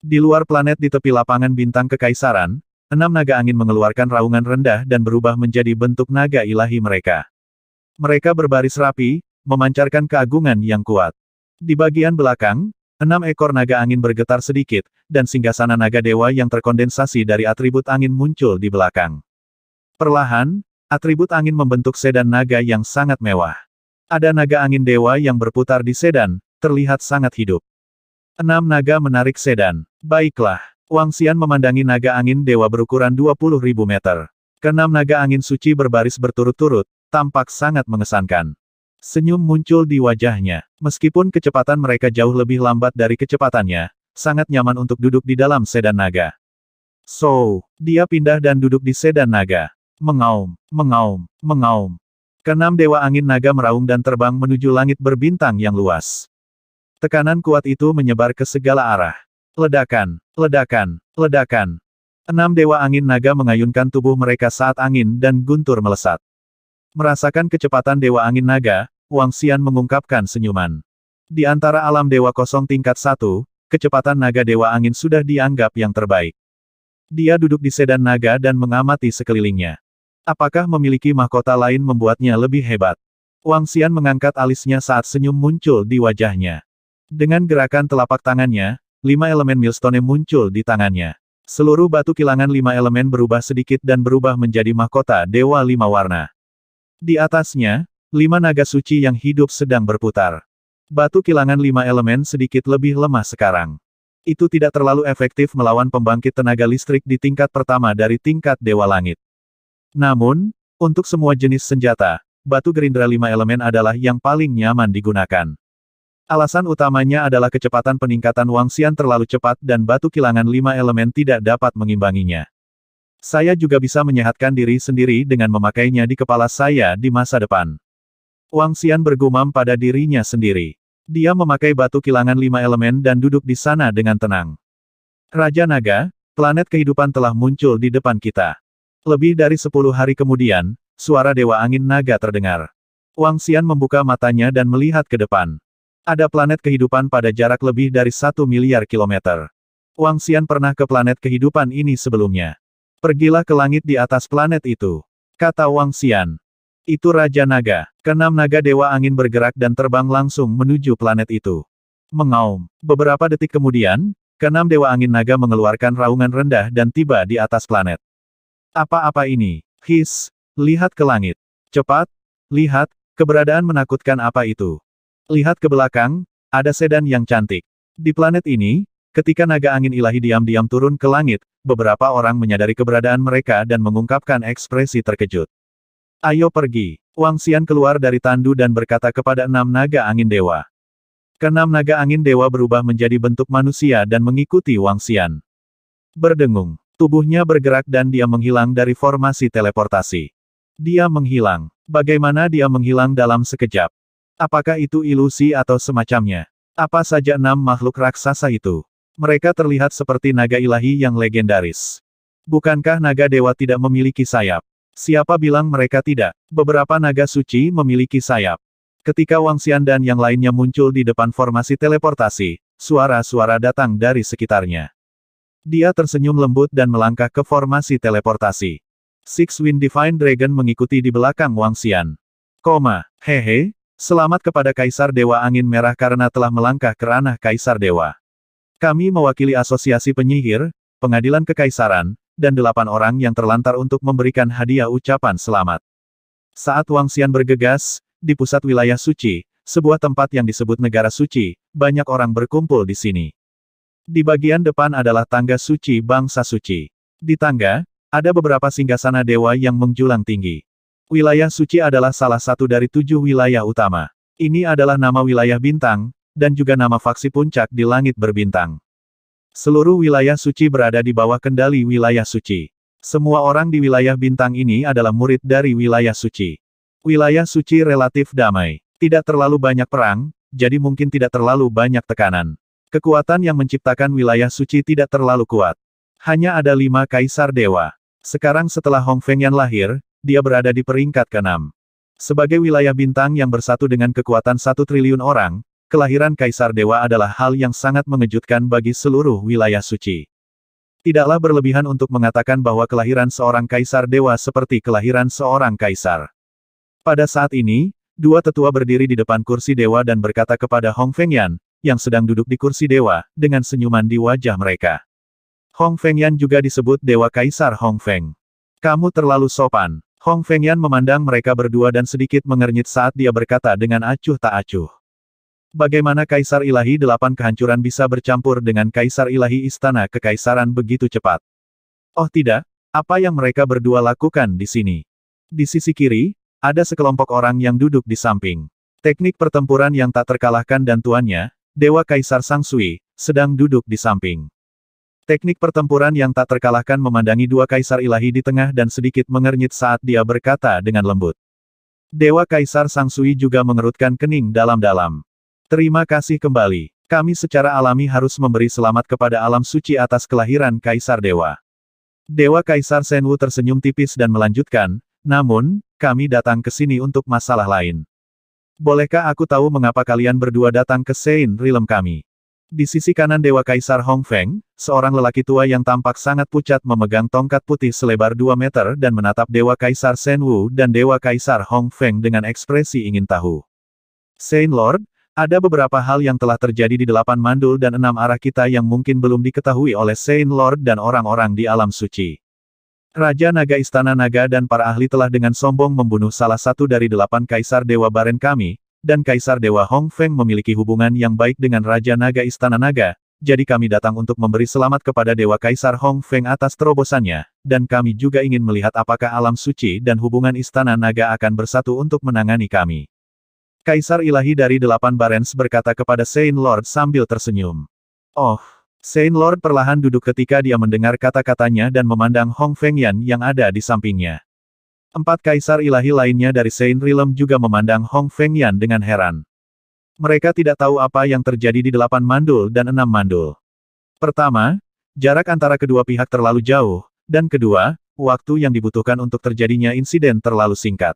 Di luar planet di tepi lapangan bintang kekaisaran, enam naga angin mengeluarkan raungan rendah dan berubah menjadi bentuk naga ilahi mereka. Mereka berbaris rapi, memancarkan keagungan yang kuat. Di bagian belakang, enam ekor naga angin bergetar sedikit, dan singgasana naga dewa yang terkondensasi dari atribut angin muncul di belakang. Perlahan, atribut angin membentuk sedan naga yang sangat mewah. Ada naga angin dewa yang berputar di sedan, terlihat sangat hidup. Enam naga menarik sedan. Baiklah. Wang Xian memandangi naga angin dewa berukuran 20.000 meter. Kenam naga angin suci berbaris berturut-turut, tampak sangat mengesankan. Senyum muncul di wajahnya. Meskipun kecepatan mereka jauh lebih lambat dari kecepatannya, sangat nyaman untuk duduk di dalam sedan naga. So, dia pindah dan duduk di sedan naga. Mengaum, mengaum, mengaum. Kenam dewa angin naga meraung dan terbang menuju langit berbintang yang luas. Tekanan kuat itu menyebar ke segala arah. Ledakan, ledakan, ledakan. Enam dewa angin naga mengayunkan tubuh mereka saat angin dan guntur melesat. Merasakan kecepatan dewa angin naga, Wang Xian mengungkapkan senyuman. Di antara alam dewa kosong tingkat satu, kecepatan naga dewa angin sudah dianggap yang terbaik. Dia duduk di sedan naga dan mengamati sekelilingnya. Apakah memiliki mahkota lain membuatnya lebih hebat? Wang Xian mengangkat alisnya saat senyum muncul di wajahnya. Dengan gerakan telapak tangannya, lima elemen millstone muncul di tangannya. Seluruh batu kilangan lima elemen berubah sedikit dan berubah menjadi mahkota dewa lima warna. Di atasnya, lima naga suci yang hidup sedang berputar. Batu kilangan lima elemen sedikit lebih lemah sekarang. Itu tidak terlalu efektif melawan pembangkit tenaga listrik di tingkat pertama dari tingkat Dewa Langit. Namun, untuk semua jenis senjata, batu gerindra lima elemen adalah yang paling nyaman digunakan. Alasan utamanya adalah kecepatan peningkatan Wang Xian terlalu cepat dan batu kilangan lima elemen tidak dapat mengimbanginya. Saya juga bisa menyehatkan diri sendiri dengan memakainya di kepala saya di masa depan. Wang Xian bergumam pada dirinya sendiri. Dia memakai batu kilangan lima elemen dan duduk di sana dengan tenang. Raja Naga, planet kehidupan telah muncul di depan kita. Lebih dari sepuluh hari kemudian, suara Dewa Angin Naga terdengar. Wang Xian membuka matanya dan melihat ke depan. Ada planet kehidupan pada jarak lebih dari satu miliar kilometer. Wang Xian pernah ke planet kehidupan ini sebelumnya. Pergilah ke langit di atas planet itu. Kata Wang Xian. Itu Raja Naga. Kenam naga Dewa Angin bergerak dan terbang langsung menuju planet itu. Mengaum. Beberapa detik kemudian, kenam Dewa Angin Naga mengeluarkan raungan rendah dan tiba di atas planet. Apa-apa ini? His. Lihat ke langit. Cepat. Lihat, keberadaan menakutkan apa itu. Lihat ke belakang, ada sedan yang cantik. Di planet ini, ketika naga angin ilahi diam-diam turun ke langit, beberapa orang menyadari keberadaan mereka dan mengungkapkan ekspresi terkejut. Ayo pergi. Wang Xian keluar dari tandu dan berkata kepada enam naga angin dewa. Kenam naga angin dewa berubah menjadi bentuk manusia dan mengikuti Wang Xian. Berdengung. Tubuhnya bergerak dan dia menghilang dari formasi teleportasi. Dia menghilang. Bagaimana dia menghilang dalam sekejap? Apakah itu ilusi atau semacamnya? Apa saja enam makhluk raksasa itu? Mereka terlihat seperti naga ilahi yang legendaris. Bukankah naga dewa tidak memiliki sayap? Siapa bilang mereka tidak? Beberapa naga suci memiliki sayap. Ketika Wang Xian dan yang lainnya muncul di depan formasi teleportasi, suara-suara datang dari sekitarnya. Dia tersenyum lembut dan melangkah ke formasi teleportasi. Six Wind Divine Dragon mengikuti di belakang Wang Xian. Koma, hehe, Selamat kepada Kaisar Dewa Angin Merah karena telah melangkah ke ranah Kaisar Dewa. Kami mewakili Asosiasi Penyihir, Pengadilan Kekaisaran, dan delapan orang yang terlantar untuk memberikan hadiah ucapan selamat. Saat Wang Xian bergegas, di pusat wilayah suci, sebuah tempat yang disebut negara suci, banyak orang berkumpul di sini. Di bagian depan adalah tangga suci bangsa suci. Di tangga, ada beberapa singgasana dewa yang menjulang tinggi. Wilayah suci adalah salah satu dari tujuh wilayah utama. Ini adalah nama wilayah bintang, dan juga nama faksi puncak di langit berbintang. Seluruh wilayah suci berada di bawah kendali wilayah suci. Semua orang di wilayah bintang ini adalah murid dari wilayah suci. Wilayah suci relatif damai. Tidak terlalu banyak perang, jadi mungkin tidak terlalu banyak tekanan. Kekuatan yang menciptakan wilayah suci tidak terlalu kuat. Hanya ada lima kaisar dewa. Sekarang setelah Hong Fengyan lahir, dia berada di peringkat ke-6. Sebagai wilayah bintang yang bersatu dengan kekuatan satu triliun orang, kelahiran Kaisar Dewa adalah hal yang sangat mengejutkan bagi seluruh wilayah suci. Tidaklah berlebihan untuk mengatakan bahwa kelahiran seorang kaisar dewa seperti kelahiran seorang kaisar. Pada saat ini, dua tetua berdiri di depan kursi dewa dan berkata kepada Hong Fengyan, yang sedang duduk di kursi dewa, dengan senyuman di wajah mereka. Hong Fengyan juga disebut Dewa Kaisar Hong Feng. Kamu terlalu sopan. Hong Fengyan memandang mereka berdua dan sedikit mengernyit saat dia berkata dengan acuh tak acuh. Bagaimana Kaisar Ilahi Delapan Kehancuran bisa bercampur dengan Kaisar Ilahi Istana Kekaisaran begitu cepat? Oh tidak, apa yang mereka berdua lakukan di sini? Di sisi kiri, ada sekelompok orang yang duduk di samping. Teknik pertempuran yang tak terkalahkan dan tuannya, Dewa Kaisar Sang Sui, sedang duduk di samping. Teknik pertempuran yang tak terkalahkan memandangi dua kaisar ilahi di tengah dan sedikit mengernyit saat dia berkata dengan lembut. Dewa Kaisar Sang Sui juga mengerutkan kening dalam-dalam. Terima kasih kembali. Kami secara alami harus memberi selamat kepada alam suci atas kelahiran Kaisar Dewa. Dewa Kaisar Senwu tersenyum tipis dan melanjutkan, namun, kami datang ke sini untuk masalah lain. Bolehkah aku tahu mengapa kalian berdua datang ke Sein Realm kami? Di sisi kanan Dewa Kaisar Hong Feng, seorang lelaki tua yang tampak sangat pucat memegang tongkat putih selebar 2 meter dan menatap Dewa Kaisar Shen Wu dan Dewa Kaisar Hong Feng dengan ekspresi ingin tahu. Saint Lord, ada beberapa hal yang telah terjadi di delapan mandul dan enam arah kita yang mungkin belum diketahui oleh Saint Lord dan orang-orang di alam suci. Raja Naga Istana Naga dan para ahli telah dengan sombong membunuh salah satu dari delapan kaisar Dewa Baren kami, dan Kaisar Dewa Hong Feng memiliki hubungan yang baik dengan Raja Naga Istana Naga, jadi kami datang untuk memberi selamat kepada Dewa Kaisar Hong Feng atas terobosannya, dan kami juga ingin melihat apakah alam suci dan hubungan Istana Naga akan bersatu untuk menangani kami. Kaisar ilahi dari delapan Barens berkata kepada Saint Lord sambil tersenyum. Oh, Saint Lord perlahan duduk ketika dia mendengar kata-katanya dan memandang Hong Feng Yan yang ada di sampingnya. Empat kaisar ilahi lainnya dari Saint Realm juga memandang Hong Feng Yan dengan heran. Mereka tidak tahu apa yang terjadi di delapan mandul dan enam mandul. Pertama, jarak antara kedua pihak terlalu jauh, dan kedua, waktu yang dibutuhkan untuk terjadinya insiden terlalu singkat.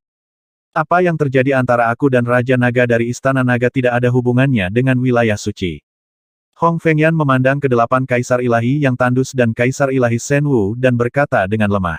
Apa yang terjadi antara aku dan Raja Naga dari Istana Naga tidak ada hubungannya dengan wilayah suci. Hong Feng Yan memandang ke delapan kaisar ilahi yang tandus dan kaisar ilahi Shen Wu dan berkata dengan lemah.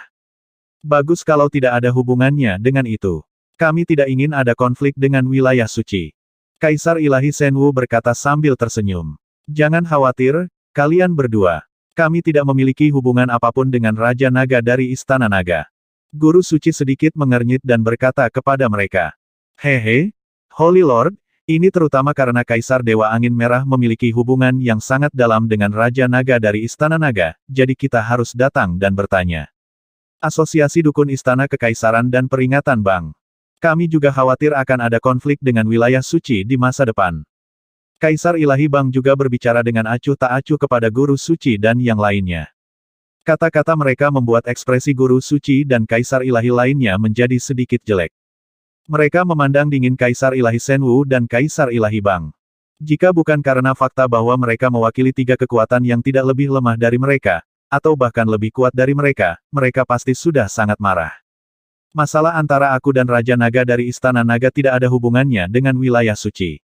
Bagus kalau tidak ada hubungannya dengan itu. Kami tidak ingin ada konflik dengan wilayah suci. Kaisar ilahi Senwu berkata sambil tersenyum. Jangan khawatir, kalian berdua. Kami tidak memiliki hubungan apa pun dengan Raja Naga dari Istana Naga. Guru suci sedikit mengernyit dan berkata kepada mereka. Hehe, Holy Lord, ini terutama karena Kaisar Dewa Angin Merah memiliki hubungan yang sangat dalam dengan Raja Naga dari Istana Naga, jadi kita harus datang dan bertanya. Asosiasi Dukun Istana Kekaisaran dan Peringatan Bang. Kami juga khawatir akan ada konflik dengan wilayah suci di masa depan. Kaisar Ilahi Bang juga berbicara dengan acuh tak acuh kepada guru suci dan yang lainnya. Kata-kata mereka membuat ekspresi guru suci dan kaisar ilahi lainnya menjadi sedikit jelek. Mereka memandang dingin Kaisar Ilahi Senwu dan Kaisar Ilahi Bang. Jika bukan karena fakta bahwa mereka mewakili tiga kekuatan yang tidak lebih lemah dari mereka, atau bahkan lebih kuat dari mereka, mereka pasti sudah sangat marah. Masalah antara aku dan Raja Naga dari Istana Naga tidak ada hubungannya dengan wilayah suci.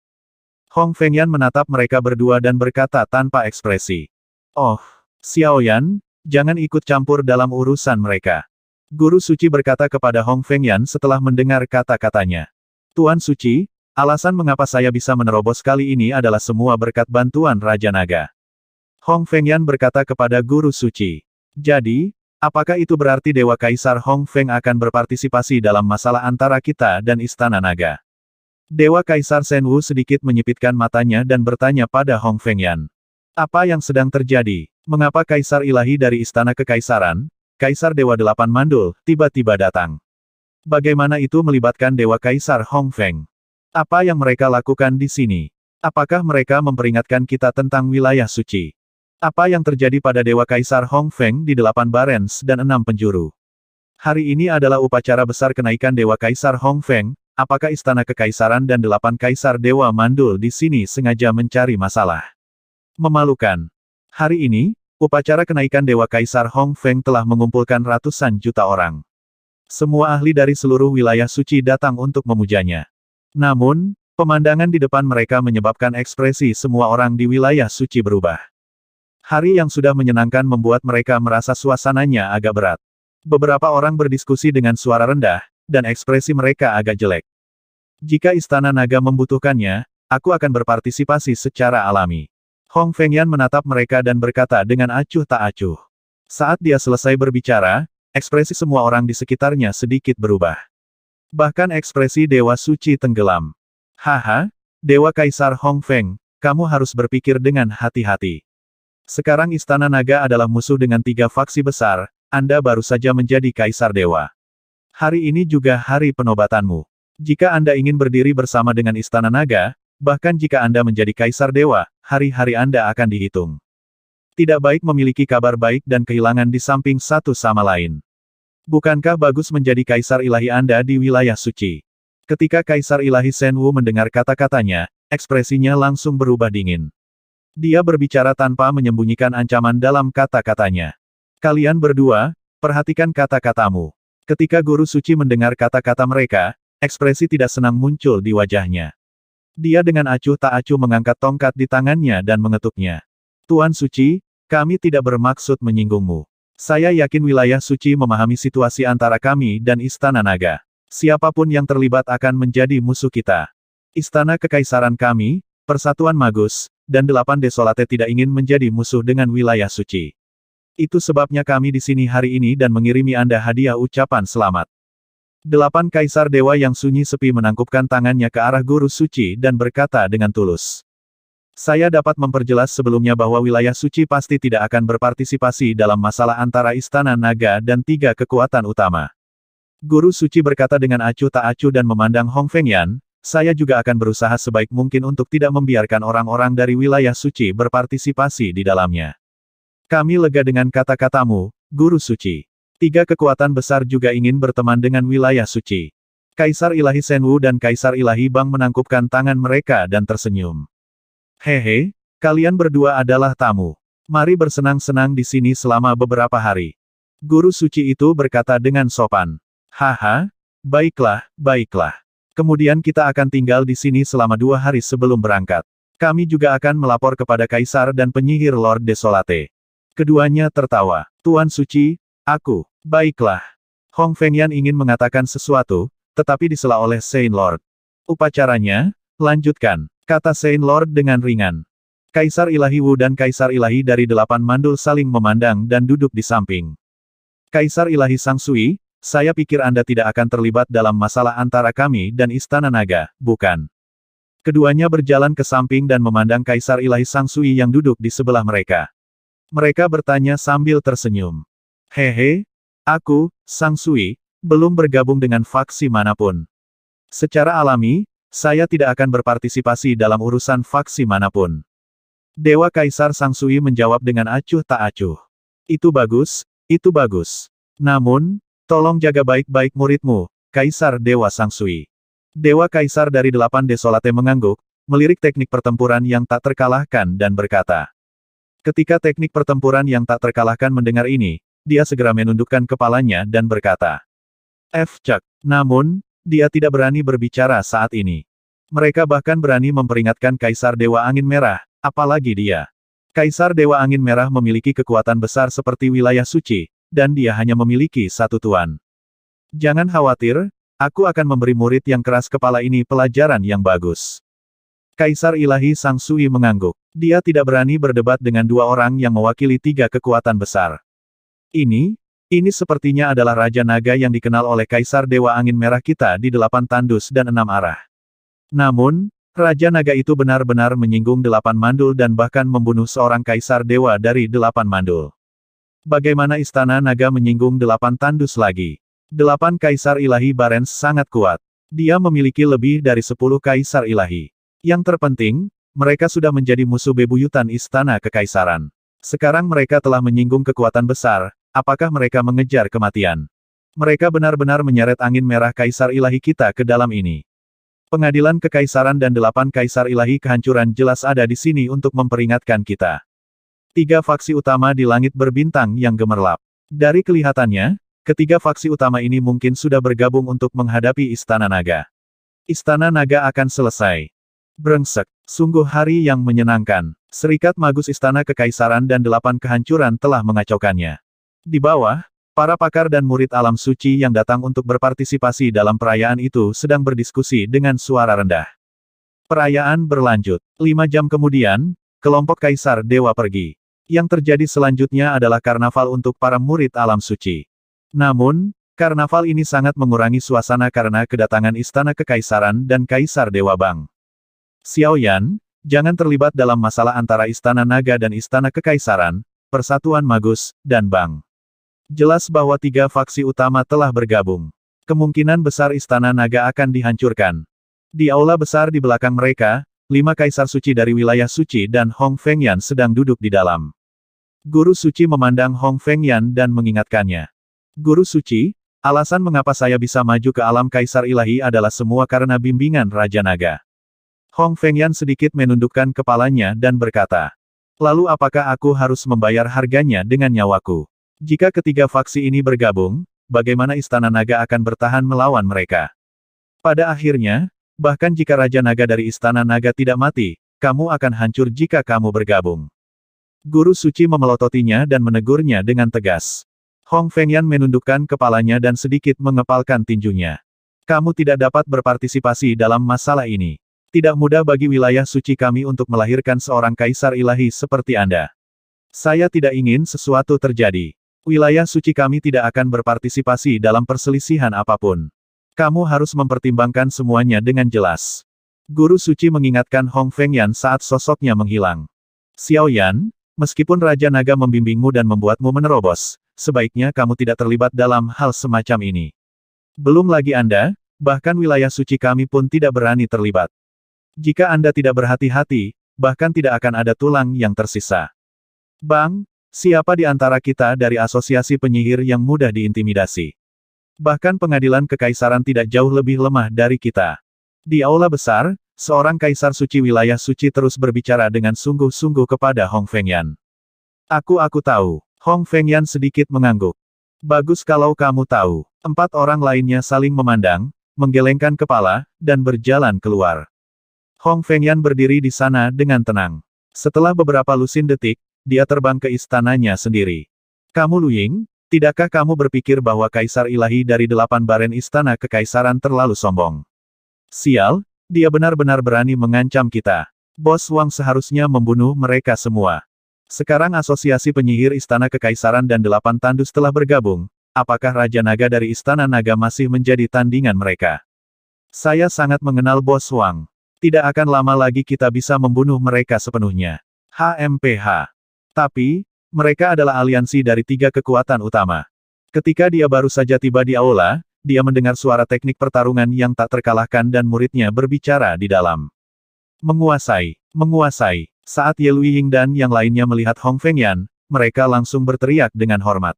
Hong Fengyan menatap mereka berdua dan berkata tanpa ekspresi. Oh, Xiaoyan, jangan ikut campur dalam urusan mereka. Guru Suci berkata kepada Hong Fengyan setelah mendengar kata-katanya. Tuan Suci, alasan mengapa saya bisa menerobos kali ini adalah semua berkat bantuan Raja Naga. Hong Fengyan berkata kepada guru suci. Jadi, apakah itu berarti Dewa Kaisar Hong Feng akan berpartisipasi dalam masalah antara kita dan Istana Naga? Dewa Kaisar Shen Wu sedikit menyipitkan matanya dan bertanya pada Hong Fengyan. Apa yang sedang terjadi? Mengapa Kaisar Ilahi dari Istana Kekaisaran, Kaisar Dewa Delapan Mandul, tiba-tiba datang? Bagaimana itu melibatkan Dewa Kaisar Hong Feng? Apa yang mereka lakukan di sini? Apakah mereka memperingatkan kita tentang wilayah suci? Apa yang terjadi pada Dewa Kaisar Hong Feng di delapan Barens dan enam penjuru? Hari ini adalah upacara besar kenaikan Dewa Kaisar Hong Feng, apakah Istana Kekaisaran dan delapan Kaisar Dewa Mandul di sini sengaja mencari masalah? Memalukan. Hari ini, upacara kenaikan Dewa Kaisar Hong Feng telah mengumpulkan ratusan juta orang. Semua ahli dari seluruh wilayah suci datang untuk memujanya. Namun, pemandangan di depan mereka menyebabkan ekspresi semua orang di wilayah suci berubah. Hari yang sudah menyenangkan membuat mereka merasa suasananya agak berat. Beberapa orang berdiskusi dengan suara rendah, dan ekspresi mereka agak jelek. Jika Istana Naga membutuhkannya, aku akan berpartisipasi secara alami. Hong Fengyan menatap mereka dan berkata dengan acuh tak acuh. Saat dia selesai berbicara, ekspresi semua orang di sekitarnya sedikit berubah. Bahkan ekspresi Dewa Suci tenggelam. Haha, Dewa Kaisar Hong Feng, kamu harus berpikir dengan hati-hati. Sekarang Istana Naga adalah musuh dengan tiga faksi besar, Anda baru saja menjadi Kaisar Dewa. Hari ini juga hari penobatanmu. Jika Anda ingin berdiri bersama dengan Istana Naga, bahkan jika Anda menjadi Kaisar Dewa, hari-hari Anda akan dihitung. Tidak baik memiliki kabar baik dan kehilangan di samping satu sama lain. Bukankah bagus menjadi Kaisar Ilahi Anda di wilayah suci? Ketika Kaisar Ilahi Senwu mendengar kata-katanya, ekspresinya langsung berubah dingin. Dia berbicara tanpa menyembunyikan ancaman dalam kata-katanya. Kalian berdua, perhatikan kata-katamu. Ketika guru suci mendengar kata-kata mereka, ekspresi tidak senang muncul di wajahnya. Dia dengan acuh tak acuh mengangkat tongkat di tangannya dan mengetuknya. Tuan suci, kami tidak bermaksud menyinggungmu. Saya yakin wilayah suci memahami situasi antara kami dan Istana Naga. Siapa pun yang terlibat akan menjadi musuh kita. Istana Kekaisaran kami, Persatuan Magus, dan delapan desolate tidak ingin menjadi musuh dengan wilayah suci. Itu sebabnya kami di sini hari ini dan mengirimi Anda hadiah ucapan selamat. Delapan kaisar dewa yang sunyi sepi menangkupkan tangannya ke arah guru suci dan berkata dengan tulus. Saya dapat memperjelas sebelumnya bahwa wilayah suci pasti tidak akan berpartisipasi dalam masalah antara istana naga dan tiga kekuatan utama. Guru suci berkata dengan acuh tak acuh dan memandang Hong Fengyan, saya juga akan berusaha sebaik mungkin untuk tidak membiarkan orang-orang dari wilayah suci berpartisipasi di dalamnya. Kami lega dengan kata-katamu, Guru Suci. Tiga kekuatan besar juga ingin berteman dengan wilayah suci. Kaisar Ilahi Senwu dan Kaisar Ilahi Bang menangkupkan tangan mereka dan tersenyum. Hehe, kalian berdua adalah tamu. Mari bersenang-senang di sini selama beberapa hari. Guru suci itu berkata dengan sopan. Haha, baiklah, baiklah. Kemudian kita akan tinggal di sini selama dua hari sebelum berangkat. Kami juga akan melapor kepada Kaisar dan penyihir Lord Desolate. Keduanya tertawa. Tuan Suci, aku, baiklah. Hong Fengyan ingin mengatakan sesuatu, tetapi disela oleh Saint Lord. Upacaranya, lanjutkan, kata Saint Lord dengan ringan. Kaisar Ilahi Wu dan Kaisar Ilahi dari delapan mandul saling memandang dan duduk di samping. Kaisar Ilahi Sang Sui, saya pikir Anda tidak akan terlibat dalam masalah antara kami dan Istana Naga, bukan? Keduanya berjalan ke samping dan memandang Kaisar Ilahi Sang Sui yang duduk di sebelah mereka. Mereka bertanya sambil tersenyum. Hehe, aku, Sang Sui, belum bergabung dengan faksi mana pun. Secara alami, saya tidak akan berpartisipasi dalam urusan faksi mana pun. Dewa Kaisar Sang Sui menjawab dengan acuh tak acuh. Itu bagus, itu bagus. Namun, Tolong jaga baik-baik muridmu, Kaisar Dewa Sang Sui. Dewa Kaisar dari delapan desolate mengangguk, melirik teknik pertempuran yang tak terkalahkan dan berkata. Ketika teknik pertempuran yang tak terkalahkan mendengar ini, dia segera menundukkan kepalanya dan berkata. F. Chuck. Namun, dia tidak berani berbicara saat ini. Mereka bahkan berani memperingatkan Kaisar Dewa Angin Merah, apalagi dia. Kaisar Dewa Angin Merah memiliki kekuatan besar seperti wilayah suci, dan dia hanya memiliki satu tuan. Jangan khawatir, aku akan memberi murid yang keras kepala ini pelajaran yang bagus. Kaisar ilahi Sang Sui mengangguk. Dia tidak berani berdebat dengan dua orang yang mewakili tiga kekuatan besar. Ini, ini sepertinya adalah Raja Naga yang dikenal oleh Kaisar Dewa Angin Merah kita di delapan tandus dan enam arah. Namun, Raja Naga itu benar-benar menyinggung delapan mandul dan bahkan membunuh seorang Kaisar Dewa dari delapan mandul. Bagaimana Istana Naga menyinggung delapan tandus lagi? Delapan Kaisar Ilahi Barens sangat kuat. Dia memiliki lebih dari sepuluh Kaisar Ilahi. Yang terpenting, mereka sudah menjadi musuh bebuyutan Istana Kekaisaran. Sekarang mereka telah menyinggung kekuatan besar, apakah mereka mengejar kematian? Mereka benar-benar menyeret angin merah Kaisar Ilahi kita ke dalam ini. Pengadilan Kekaisaran dan delapan Kaisar Ilahi kehancuran jelas ada di sini untuk memperingatkan kita. Tiga faksi utama di langit berbintang yang gemerlap. Dari kelihatannya, ketiga faksi utama ini mungkin sudah bergabung untuk menghadapi Istana Naga. Istana Naga akan selesai. Brengsek, sungguh hari yang menyenangkan. Serikat Magus Istana Kekaisaran dan Delapan Kehancuran telah mengacaukannya. Di bawah, para pakar dan murid alam suci yang datang untuk berpartisipasi dalam perayaan itu sedang berdiskusi dengan suara rendah. Perayaan berlanjut. Lima jam kemudian, kelompok Kaisar Dewa pergi. Yang terjadi selanjutnya adalah karnaval untuk para murid alam suci. Namun, karnaval ini sangat mengurangi suasana karena kedatangan Istana Kekaisaran dan Kaisar Dewa Bang. Xiao Yan, jangan terlibat dalam masalah antara Istana Naga dan Istana Kekaisaran, Persatuan Magus, dan Bang. Jelas bahwa tiga faksi utama telah bergabung. Kemungkinan besar Istana Naga akan dihancurkan. Di aula besar di belakang mereka, lima kaisar suci dari wilayah suci dan Hong Fengyan sedang duduk di dalam. Guru suci memandang Hong Fengyan dan mengingatkannya. Guru suci, alasan mengapa saya bisa maju ke alam kaisar ilahi adalah semua karena bimbingan Raja Naga. Hong Fengyan sedikit menundukkan kepalanya dan berkata, Lalu apakah aku harus membayar harganya dengan nyawaku? Jika ketiga faksi ini bergabung, bagaimana Istana Naga akan bertahan melawan mereka? Pada akhirnya, bahkan jika Raja Naga dari Istana Naga tidak mati, kamu akan hancur jika kamu bergabung. Guru Suci memelototinya dan menegurnya dengan tegas. Hong Fengyan menundukkan kepalanya dan sedikit mengepalkan tinjunya. Kamu tidak dapat berpartisipasi dalam masalah ini. Tidak mudah bagi wilayah suci kami untuk melahirkan seorang kaisar ilahi seperti Anda. Saya tidak ingin sesuatu terjadi. Wilayah suci kami tidak akan berpartisipasi dalam perselisihan apa pun. Kamu harus mempertimbangkan semuanya dengan jelas. Guru suci mengingatkan Hong Fengyan saat sosoknya menghilang. Xiao Yan, meskipun Raja Naga membimbingmu dan membuatmu menerobos, sebaiknya kamu tidak terlibat dalam hal semacam ini. Belum lagi Anda, bahkan wilayah suci kami pun tidak berani terlibat. Jika Anda tidak berhati-hati, bahkan tidak akan ada tulang yang tersisa. Bang, siapa di antara kita dari asosiasi penyihir yang mudah diintimidasi? Bahkan pengadilan kekaisaran tidak jauh lebih lemah dari kita. Di aula besar, seorang kaisar suci wilayah suci terus berbicara dengan sungguh-sungguh kepada Hong Fengyan. Aku aku tahu. Hong Fengyan sedikit mengangguk. Bagus kalau kamu tahu. Empat orang lainnya saling memandang, menggelengkan kepala, dan berjalan keluar. Hong Fengyan berdiri di sana dengan tenang. Setelah beberapa lusin detik, dia terbang ke istananya sendiri. Kamu Luying, tidakkah kamu berpikir bahwa Kaisar Ilahi dari delapan baren istana kekaisaran terlalu sombong? Sial, dia benar-benar berani mengancam kita. Bos Wang seharusnya membunuh mereka semua. Sekarang asosiasi penyihir istana kekaisaran dan delapan tandus telah bergabung, apakah Raja Naga dari istana naga masih menjadi tandingan mereka? Saya sangat mengenal Bos Wang. Tidak akan lama lagi kita bisa membunuh mereka sepenuhnya. HMPH. Tapi, mereka adalah aliansi dari tiga kekuatan utama. Ketika dia baru saja tiba di aula, dia mendengar suara teknik pertarungan yang tak terkalahkan dan muridnya berbicara di dalam. Menguasai, menguasai. Saat Ye Ying dan yang lainnya melihat Hong Feng Yan, mereka langsung berteriak dengan hormat.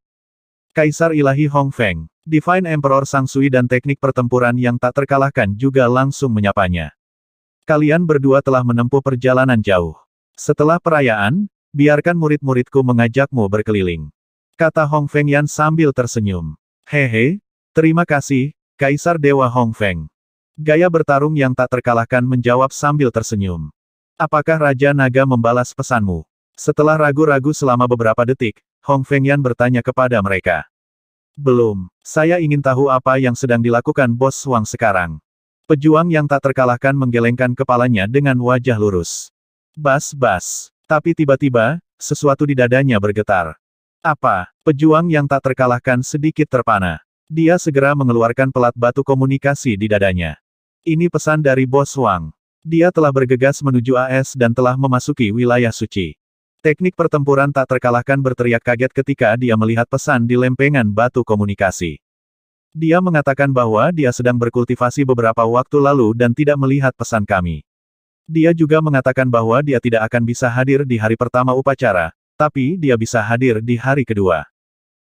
Kaisar Ilahi Hong Feng, Divine Emperor Sang Sui dan teknik pertempuran yang tak terkalahkan juga langsung menyapanya. Kalian berdua telah menempuh perjalanan jauh. Setelah perayaan, biarkan murid-muridku mengajakmu berkeliling. Kata Hong Feng Yan sambil tersenyum. Hehe, terima kasih, Kaisar Dewa Hong Feng. Gaya bertarung yang tak terkalahkan menjawab sambil tersenyum. Apakah Raja Naga membalas pesanmu? Setelah ragu-ragu selama beberapa detik, Hong Feng Yan bertanya kepada mereka. Belum, saya ingin tahu apa yang sedang dilakukan Bos Wang sekarang. Pejuang yang tak terkalahkan menggelengkan kepalanya dengan wajah lurus. Bas-bas. Tapi tiba-tiba, sesuatu di dadanya bergetar. Apa? Pejuang yang tak terkalahkan sedikit terpana. Dia segera mengeluarkan pelat batu komunikasi di dadanya. Ini pesan dari Bos Wang. Dia telah bergegas menuju AS dan telah memasuki wilayah suci. Teknik pertempuran tak terkalahkan berteriak kaget ketika dia melihat pesan di lempengan batu komunikasi. Dia mengatakan bahwa dia sedang berkultivasi beberapa waktu lalu dan tidak melihat pesan kami. Dia juga mengatakan bahwa dia tidak akan bisa hadir di hari pertama upacara, tapi dia bisa hadir di hari kedua.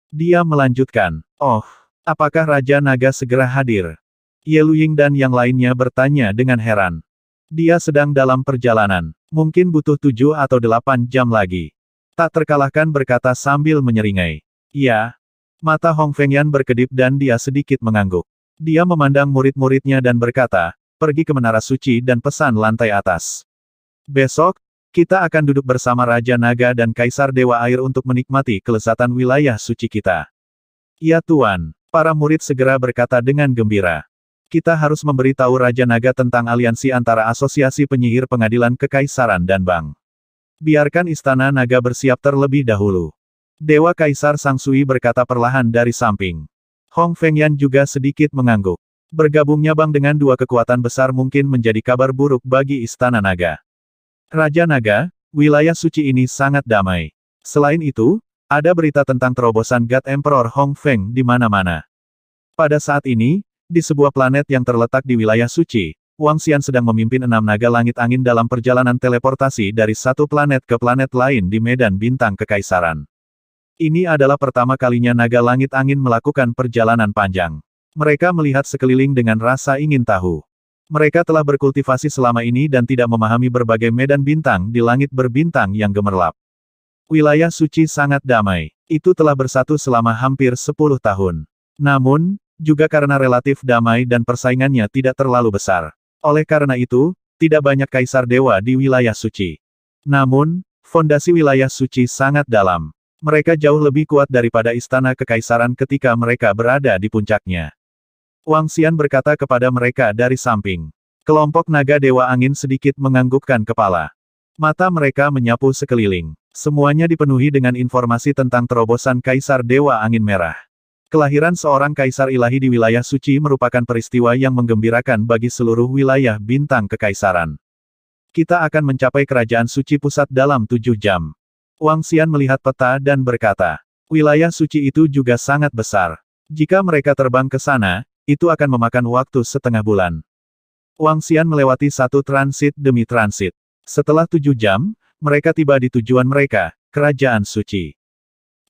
Dia melanjutkan, Oh, apakah Raja Naga segera hadir? Ye Luying dan yang lainnya bertanya dengan heran. Dia sedang dalam perjalanan, mungkin butuh tujuh atau delapan jam lagi. Tak terkalahkan berkata sambil menyeringai. Ya, Mata Hong Fengyan berkedip dan dia sedikit mengangguk. Dia memandang murid-muridnya dan berkata, pergi ke Menara Suci dan pesan lantai atas. Besok, kita akan duduk bersama Raja Naga dan Kaisar Dewa Air untuk menikmati kelezatan wilayah suci kita. Ya Tuan, para murid segera berkata dengan gembira. Kita harus memberitahu Raja Naga tentang aliansi antara Asosiasi Penyihir Pengadilan Kekaisaran dan Bang. Biarkan Istana Naga bersiap terlebih dahulu. Dewa Kaisar Sang Sui berkata perlahan dari samping. Hong Fengyan juga sedikit mengangguk. Bergabungnya Bang dengan dua kekuatan besar mungkin menjadi kabar buruk bagi Istana Naga. Raja Naga, wilayah suci ini sangat damai. Selain itu, ada berita tentang terobosan God Emperor Hong Feng di mana-mana. Pada saat ini, di sebuah planet yang terletak di wilayah suci, Wang Xian sedang memimpin enam naga langit angin dalam perjalanan teleportasi dari satu planet ke planet lain di medan bintang kekaisaran. Ini adalah pertama kalinya naga langit angin melakukan perjalanan panjang. Mereka melihat sekeliling dengan rasa ingin tahu. Mereka telah berkultivasi selama ini dan tidak memahami berbagai medan bintang di langit berbintang yang gemerlap. Wilayah suci sangat damai. Itu telah bersatu selama hampir 10 tahun. Namun, juga karena relatif damai dan persaingannya tidak terlalu besar. Oleh karena itu, tidak banyak kaisar dewa di wilayah suci. Namun, fondasi wilayah suci sangat dalam. Mereka jauh lebih kuat daripada istana kekaisaran ketika mereka berada di puncaknya. Wang Xian berkata kepada mereka dari samping. Kelompok naga Dewa Angin sedikit menganggukkan kepala. Mata mereka menyapu sekeliling. Semuanya dipenuhi dengan informasi tentang terobosan Kaisar Dewa Angin Merah. Kelahiran seorang Kaisar Ilahi di wilayah suci merupakan peristiwa yang menggembirakan bagi seluruh wilayah bintang kekaisaran. Kita akan mencapai kerajaan suci pusat dalam tujuh jam. Wang Xian melihat peta dan berkata, wilayah suci itu juga sangat besar. Jika mereka terbang ke sana, itu akan memakan waktu setengah bulan. Wang Xian melewati satu transit demi transit. Setelah tujuh jam, mereka tiba di tujuan mereka, Kerajaan Suci.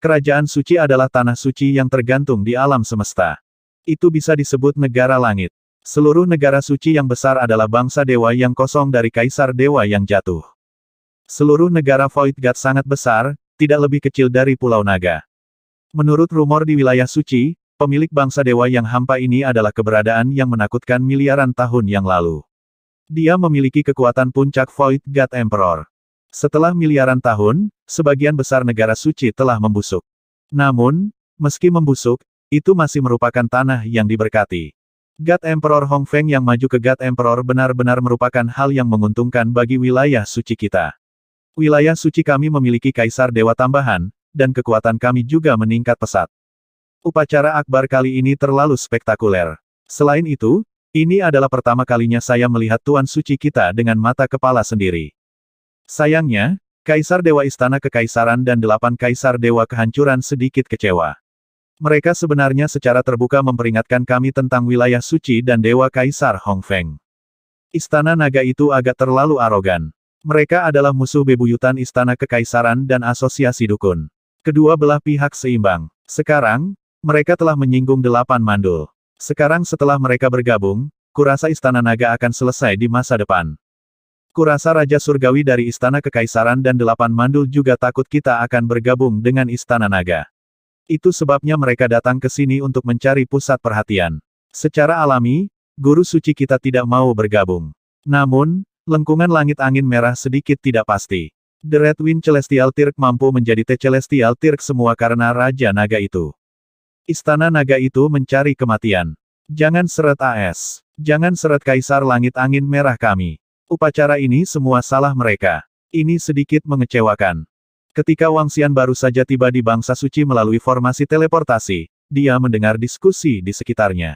Kerajaan Suci adalah tanah suci yang tergantung di alam semesta. Itu bisa disebut negara langit. Seluruh negara suci yang besar adalah bangsa dewa yang kosong dari kaisar dewa yang jatuh. Seluruh negara Void God sangat besar, tidak lebih kecil dari Pulau Naga. Menurut rumor di wilayah suci, Pemilik bangsa dewa yang hampa ini adalah keberadaan yang menakutkan miliaran tahun yang lalu. Dia memiliki kekuatan puncak Void God Emperor. Setelah miliaran tahun, sebagian besar negara suci telah membusuk. Namun, meski membusuk, itu masih merupakan tanah yang diberkati. God Emperor Hong Feng yang maju ke God Emperor benar-benar merupakan hal yang menguntungkan bagi wilayah suci kita. Wilayah suci kami memiliki kaisar dewa tambahan, dan kekuatan kami juga meningkat pesat. Upacara akbar kali ini terlalu spektakuler. Selain itu, ini adalah pertama kalinya saya melihat Tuan Suci kita dengan mata kepala sendiri. Sayangnya, Kaisar Dewa Istana Kekaisaran dan delapan Kaisar Dewa Kehancuran sedikit kecewa. Mereka sebenarnya secara terbuka memperingatkan kami tentang wilayah suci dan Dewa Kaisar Hong Feng. Istana naga itu agak terlalu arogan. Mereka adalah musuh bebuyutan Istana Kekaisaran dan Asosiasi Dukun. Kedua belah pihak seimbang. Sekarang, mereka telah menyinggung delapan mandul. Sekarang setelah mereka bergabung, kurasa Istana Naga akan selesai di masa depan. Kurasa Raja Surgawi dari Istana Kekaisaran dan delapan mandul juga takut kita akan bergabung dengan Istana Naga. Itu sebabnya mereka datang ke sini untuk mencari pusat perhatian. Secara alami, guru suci kita tidak mau bergabung. Namun, lengkungan langit angin merah sedikit tidak pasti. The Red Wind Celestial Tirk mampu menjadi T Celestial Tirk semua karena Raja Naga itu. Istana naga itu mencari kematian. Jangan seret AS. Jangan seret Kaisar Langit Angin Merah kami. Upacara ini semua salah mereka. Ini sedikit mengecewakan. Ketika Wang Xian baru saja tiba di bangsa suci melalui formasi teleportasi, dia mendengar diskusi di sekitarnya.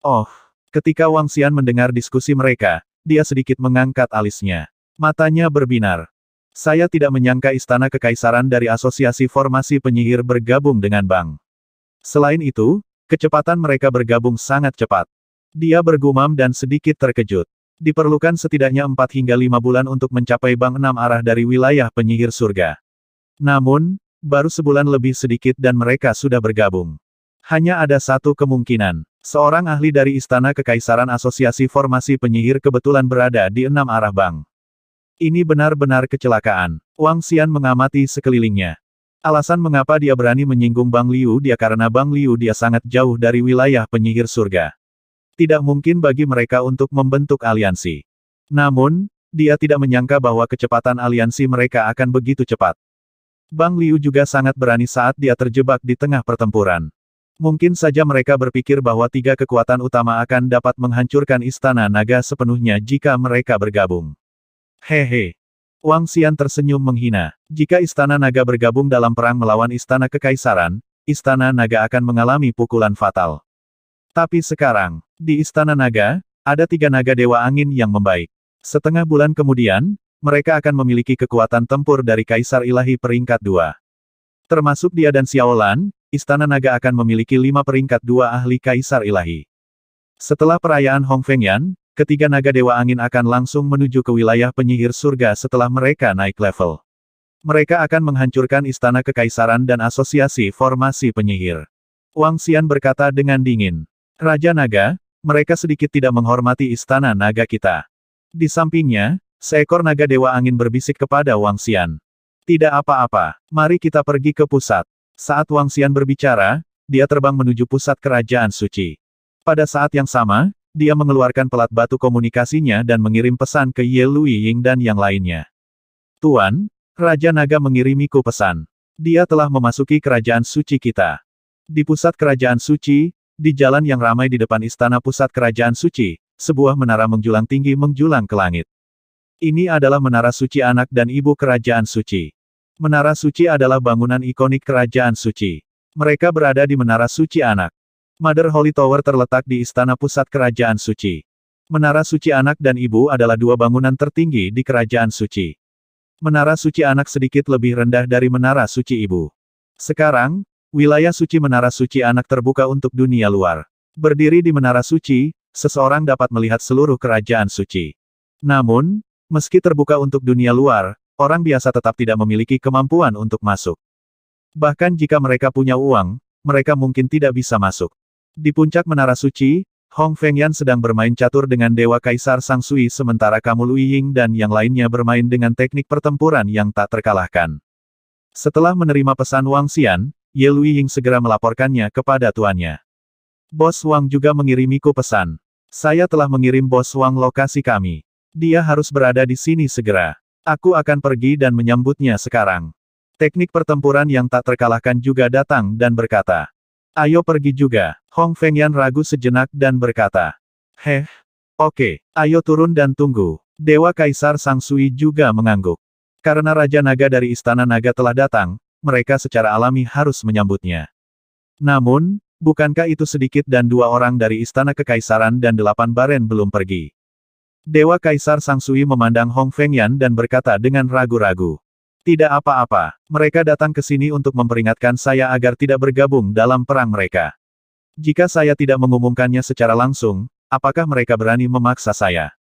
Oh, ketika Wang Xian mendengar diskusi mereka, dia sedikit mengangkat alisnya. Matanya berbinar. Saya tidak menyangka istana kekaisaran dari asosiasi formasi penyihir bergabung dengan Bang. Selain itu, kecepatan mereka bergabung sangat cepat. Dia bergumam dan sedikit terkejut. Diperlukan setidaknya 4 hingga 5 bulan untuk mencapai bank 6 arah dari wilayah penyihir surga. Namun, baru sebulan lebih sedikit dan mereka sudah bergabung. Hanya ada satu kemungkinan. Seorang ahli dari Istana Kekaisaran Asosiasi Formasi Penyihir kebetulan berada di enam arah bank. Ini benar-benar kecelakaan. Wang Xian mengamati sekelilingnya. Alasan mengapa dia berani menyinggung Bang Liu dia karena Bang Liu dia sangat jauh dari wilayah penyihir surga. Tidak mungkin bagi mereka untuk membentuk aliansi. Namun, dia tidak menyangka bahwa kecepatan aliansi mereka akan begitu cepat. Bang Liu juga sangat berani saat dia terjebak di tengah pertempuran. Mungkin saja mereka berpikir bahwa tiga kekuatan utama akan dapat menghancurkan istana naga sepenuhnya jika mereka bergabung. Hehe. Wang Xian tersenyum menghina. Jika istana naga bergabung dalam perang melawan istana kekaisaran, istana naga akan mengalami pukulan fatal. Tapi sekarang, di istana naga, ada tiga naga dewa angin yang membaik. Setengah bulan kemudian, mereka akan memiliki kekuatan tempur dari Kaisar Ilahi peringkat dua. Termasuk dia dan Xiaolan, Istana Naga akan memiliki lima peringkat dua ahli Kaisar Ilahi. Setelah perayaan Hong Fengyan, ketiga naga Dewa Angin akan langsung menuju ke wilayah penyihir surga setelah mereka naik level. Mereka akan menghancurkan Istana Kekaisaran dan Asosiasi Formasi Penyihir. Wang Xian berkata dengan dingin. Raja Naga, mereka sedikit tidak menghormati Istana Naga kita. Di sampingnya, Seekor naga dewa angin berbisik kepada Wang Xian. Tidak apa-apa, mari kita pergi ke pusat. Saat Wang Xian berbicara, dia terbang menuju pusat kerajaan suci. Pada saat yang sama, dia mengeluarkan pelat batu komunikasinya dan mengirim pesan ke Ye Lui Ying dan yang lainnya. Tuan, Raja Naga mengirimiku pesan. Dia telah memasuki kerajaan suci kita. Di pusat kerajaan suci, di jalan yang ramai di depan istana pusat kerajaan suci, sebuah menara menjulang tinggi menjulang ke langit. Ini adalah Menara Suci Anak dan Ibu Kerajaan Suci. Menara Suci adalah bangunan ikonik Kerajaan Suci. Mereka berada di Menara Suci Anak. Mother Holy Tower terletak di Istana Pusat Kerajaan Suci. Menara Suci Anak dan Ibu adalah dua bangunan tertinggi di Kerajaan Suci. Menara Suci Anak sedikit lebih rendah dari Menara Suci Ibu. Sekarang, wilayah suci Menara Suci Anak terbuka untuk dunia luar. Berdiri di Menara Suci, seseorang dapat melihat seluruh Kerajaan Suci. Namun, Meski terbuka untuk dunia luar, orang biasa tetap tidak memiliki kemampuan untuk masuk. Bahkan jika mereka punya uang, mereka mungkin tidak bisa masuk. Di puncak Menara Suci, Hong Fengyan sedang bermain catur dengan Dewa Kaisar Sang Sui sementara Kamu Lui Ying dan yang lainnya bermain dengan teknik pertempuran yang tak terkalahkan. Setelah menerima pesan Wang Xian, Ye Lui Ying segera melaporkannya kepada tuannya. Bos Wang juga mengirimiku pesan. Saya telah mengirim Bos Wang lokasi kami. Dia harus berada di sini segera. Aku akan pergi dan menyambutnya sekarang. Teknik pertempuran yang tak terkalahkan juga datang dan berkata. Ayo pergi juga. Hong Fengyan ragu sejenak dan berkata. Heh. Oke, ayo turun dan tunggu. Dewa Kaisar Sang Sui juga mengangguk. Karena Raja Naga dari Istana Naga telah datang, mereka secara alami harus menyambutnya. Namun, bukankah itu sedikit dan dua orang dari Istana Kekaisaran dan delapan baren belum pergi? Dewa Kaisar Sang Sui memandang Hong Fengyan dan berkata dengan ragu-ragu. Tidak apa-apa, mereka datang ke sini untuk memperingatkan saya agar tidak bergabung dalam perang mereka. Jika saya tidak mengumumkannya secara langsung, apakah mereka berani memaksa saya?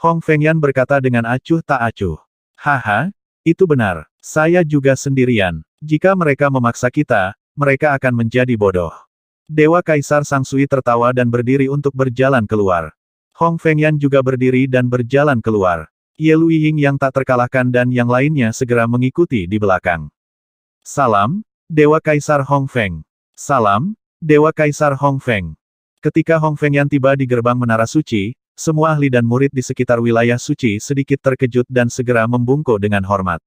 Hong Fengyan berkata dengan acuh tak acuh. Haha, itu benar, saya juga sendirian. Jika mereka memaksa kita, mereka akan menjadi bodoh. Dewa Kaisar Sang Sui tertawa dan berdiri untuk berjalan keluar. Hong Fengyan juga berdiri dan berjalan keluar. Ye Luiying yang tak terkalahkan dan yang lainnya segera mengikuti di belakang. Salam, Dewa Kaisar Hong Feng. Salam, Dewa Kaisar Hong Feng. Ketika Hong Fengyan tiba di gerbang Menara Suci, semua ahli dan murid di sekitar wilayah suci sedikit terkejut dan segera membungkuk dengan hormat.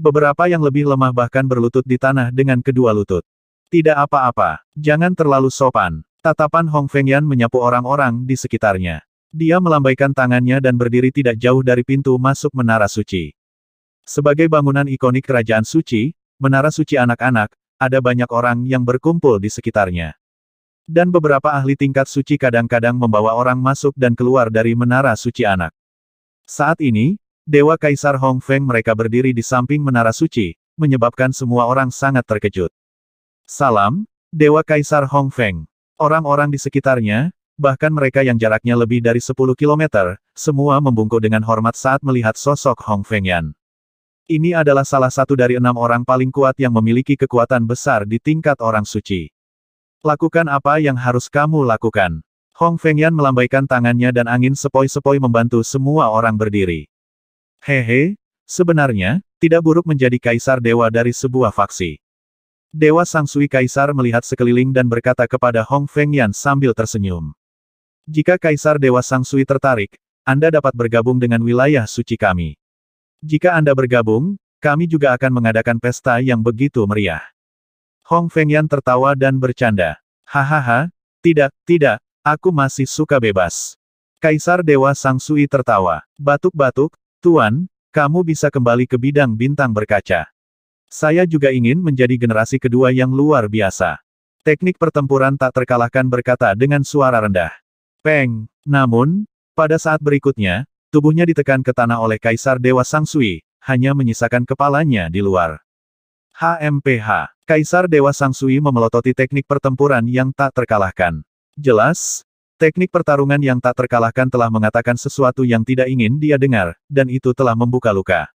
Beberapa yang lebih lemah bahkan berlutut di tanah dengan kedua lutut. Tidak apa-apa, jangan terlalu sopan. Tatapan Hong Fengyan menyapu orang-orang di sekitarnya. Dia melambaikan tangannya dan berdiri tidak jauh dari pintu masuk Menara Suci. Sebagai bangunan ikonik Kerajaan Suci, Menara Suci anak-anak, ada banyak orang yang berkumpul di sekitarnya. Dan beberapa ahli tingkat suci kadang-kadang membawa orang masuk dan keluar dari Menara Suci anak. Saat ini, Dewa Kaisar Hong Feng mereka berdiri di samping Menara Suci, menyebabkan semua orang sangat terkejut. Salam, Dewa Kaisar Hong Feng. Orang-orang di sekitarnya, bahkan mereka yang jaraknya lebih dari 10 km, semua membungkuk dengan hormat saat melihat sosok Hong Fengyan. Ini adalah salah satu dari enam orang paling kuat yang memiliki kekuatan besar di tingkat orang suci. Lakukan apa yang harus kamu lakukan. Hong Fengyan melambaikan tangannya dan angin sepoi-sepoi membantu semua orang berdiri. Hehe, sebenarnya, tidak buruk menjadi kaisar dewa dari sebuah faksi. Dewa Sang Sui Kaisar melihat sekeliling dan berkata kepada Hong Fengyan sambil tersenyum. Jika Kaisar Dewa Sang Sui tertarik, Anda dapat bergabung dengan wilayah suci kami. Jika Anda bergabung, kami juga akan mengadakan pesta yang begitu meriah. Hong Fengyan tertawa dan bercanda. Hahaha, tidak, tidak, aku masih suka bebas. Kaisar Dewa Sang Sui tertawa. Batuk-batuk, Tuan, kamu bisa kembali ke bidang bintang berkaca. Saya juga ingin menjadi generasi kedua yang luar biasa. Teknik pertempuran tak terkalahkan berkata dengan suara rendah. Peng. Namun, pada saat berikutnya, tubuhnya ditekan ke tanah oleh Kaisar Dewa Sang Sui, hanya menyisakan kepalanya di luar. HMPH. Kaisar Dewa Sang Sui memelototi teknik pertempuran yang tak terkalahkan. Jelas, teknik pertarungan yang tak terkalahkan telah mengatakan sesuatu yang tidak ingin dia dengar, dan itu telah membuka luka.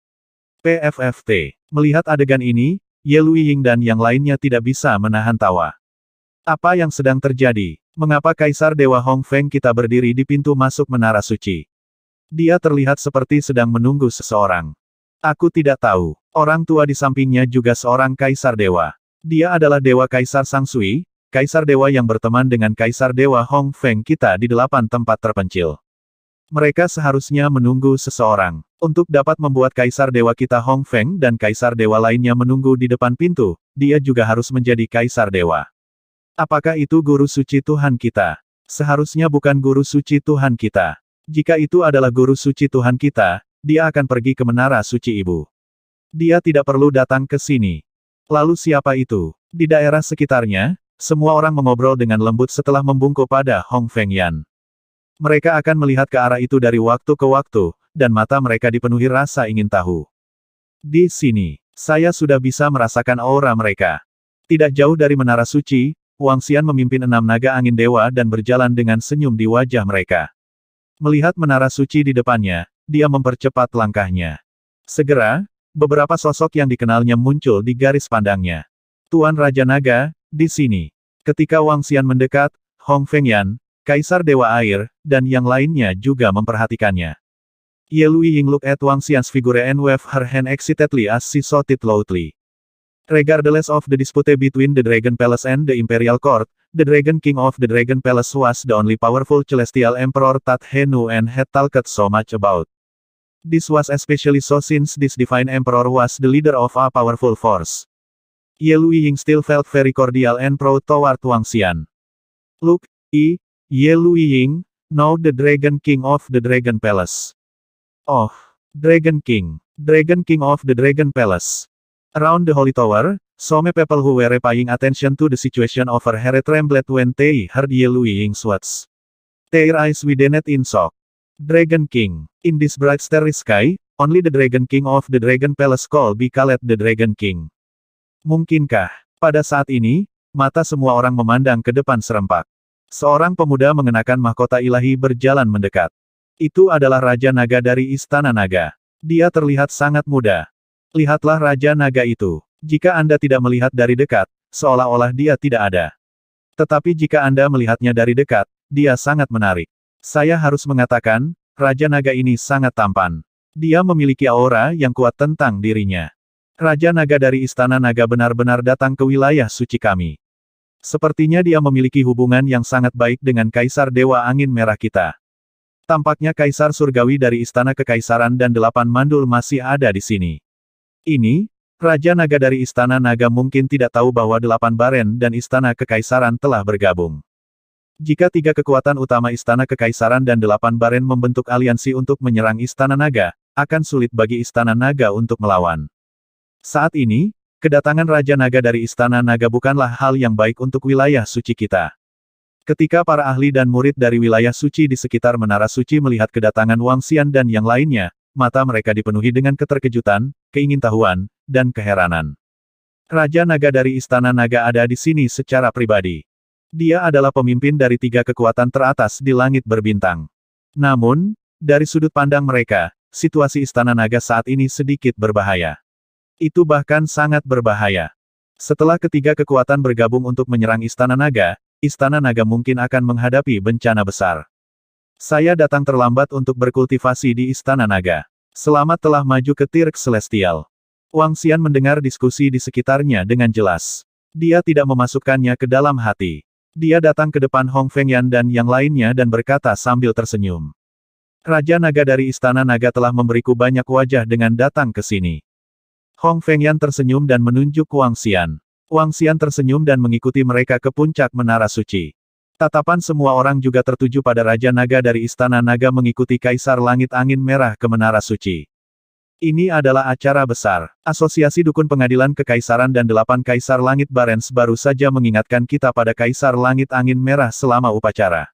PFFT. Melihat adegan ini, Ye Luiying dan yang lainnya tidak bisa menahan tawa. Apa yang sedang terjadi? Mengapa Kaisar Dewa Hong Feng kita berdiri di pintu masuk menara suci? Dia terlihat seperti sedang menunggu seseorang. Aku tidak tahu. Orang tua di sampingnya juga seorang Kaisar Dewa. Dia adalah Dewa Kaisar Sang Sui, Kaisar Dewa yang berteman dengan Kaisar Dewa Hong Feng kita di delapan tempat terpencil. Mereka seharusnya menunggu seseorang. Untuk dapat membuat Kaisar Dewa kita Hong Feng dan Kaisar Dewa lainnya menunggu di depan pintu, dia juga harus menjadi Kaisar Dewa. Apakah itu guru suci Tuhan kita? Seharusnya bukan guru suci Tuhan kita. Jika itu adalah guru suci Tuhan kita, dia akan pergi ke menara suci ibu. Dia tidak perlu datang ke sini. Lalu siapa itu? Di daerah sekitarnya, semua orang mengobrol dengan lembut setelah membungkuk pada Hong Feng Yan. Mereka akan melihat ke arah itu dari waktu ke waktu, dan mata mereka dipenuhi rasa ingin tahu. Di sini, saya sudah bisa merasakan aura mereka. Tidak jauh dari menara suci, Wang Xian memimpin enam naga angin dewa dan berjalan dengan senyum di wajah mereka. Melihat menara suci di depannya, dia mempercepat langkahnya. Segera, beberapa sosok yang dikenalnya muncul di garis pandangnya. Tuan Raja Naga, di sini. Ketika Wang Xian mendekat, Hong Fengyan, Kaisar Dewa Air, dan yang lainnya juga memperhatikannya. Ye Lui Ying look at Wang Xian's figure and wave her hand excitedly as she shouted loudly. Regardless of the dispute between the Dragon Palace and the Imperial Court, the Dragon King of the Dragon Palace was the only powerful celestial emperor that he knew and had talked so much about. This was especially so since this divine emperor was the leader of a powerful force. Ye Luiying still felt very cordial and proud toward Wang Xian. Look, I, Ye Luiying, now the Dragon King of the Dragon Palace. Oh, Dragon King, Dragon King of the Dragon Palace. Around the Holy Tower, so many people who were paying attention to the situation over here trembled when they heard Ye Luiying's words. Their eyes widened in shock. Dragon King. In this bright starry sky, only the Dragon King of the Dragon Palace called the Dragon King. Mungkinkah, pada saat ini, mata semua orang memandang ke depan serempak. Seorang pemuda mengenakan mahkota ilahi berjalan mendekat. Itu adalah Raja Naga dari Istana Naga. Dia terlihat sangat muda, Lihatlah Raja Naga itu. Jika Anda tidak melihat dari dekat, seolah-olah dia tidak ada. Tetapi jika Anda melihatnya dari dekat, dia sangat menarik. Saya harus mengatakan, Raja Naga ini sangat tampan. Dia memiliki aura yang kuat tentang dirinya. Raja Naga dari Istana Naga benar-benar datang ke wilayah suci kami. Sepertinya dia memiliki hubungan yang sangat baik dengan Kaisar Dewa Angin Merah kita. Tampaknya Kaisar Surgawi dari Istana Kekaisaran dan delapan mandul masih ada di sini. Ini, Raja Naga dari Istana Naga mungkin tidak tahu bahwa delapan Baren dan Istana Kekaisaran telah bergabung. Jika tiga kekuatan utama Istana Kekaisaran dan delapan Baren membentuk aliansi untuk menyerang Istana Naga, akan sulit bagi Istana Naga untuk melawan. Saat ini, kedatangan Raja Naga dari Istana Naga bukanlah hal yang baik untuk wilayah suci kita. Ketika para ahli dan murid dari wilayah suci di sekitar Menara Suci melihat kedatangan Wang Xian dan yang lainnya, mata mereka dipenuhi dengan keterkejutan, keingintahuan, dan keheranan. Raja Naga dari Istana Naga ada di sini secara pribadi. Dia adalah pemimpin dari tiga kekuatan teratas di langit berbintang. Namun, dari sudut pandang mereka, situasi Istana Naga saat ini sedikit berbahaya. Itu bahkan sangat berbahaya. Setelah ketiga kekuatan bergabung untuk menyerang Istana Naga, Istana Naga mungkin akan menghadapi bencana besar. Saya datang terlambat untuk berkultivasi di Istana Naga. Selamat telah maju ke Tirk Celestial. Wang Xian mendengar diskusi di sekitarnya dengan jelas. Dia tidak memasukkannya ke dalam hati. Dia datang ke depan Hong Fengyan dan yang lainnya dan berkata sambil tersenyum. Raja Naga dari Istana Naga telah memberiku banyak wajah dengan datang ke sini. Hong Fengyan tersenyum dan menunjuk Wang Xian. Wang Xian tersenyum dan mengikuti mereka ke puncak Menara Suci. Tatapan semua orang juga tertuju pada Raja Naga dari Istana Naga mengikuti Kaisar Langit Angin Merah ke Menara Suci. Ini adalah acara besar. Asosiasi Dukun Pengadilan Kekaisaran dan Delapan Kaisar Langit Barents baru saja mengingatkan kita pada Kaisar Langit Angin Merah selama upacara.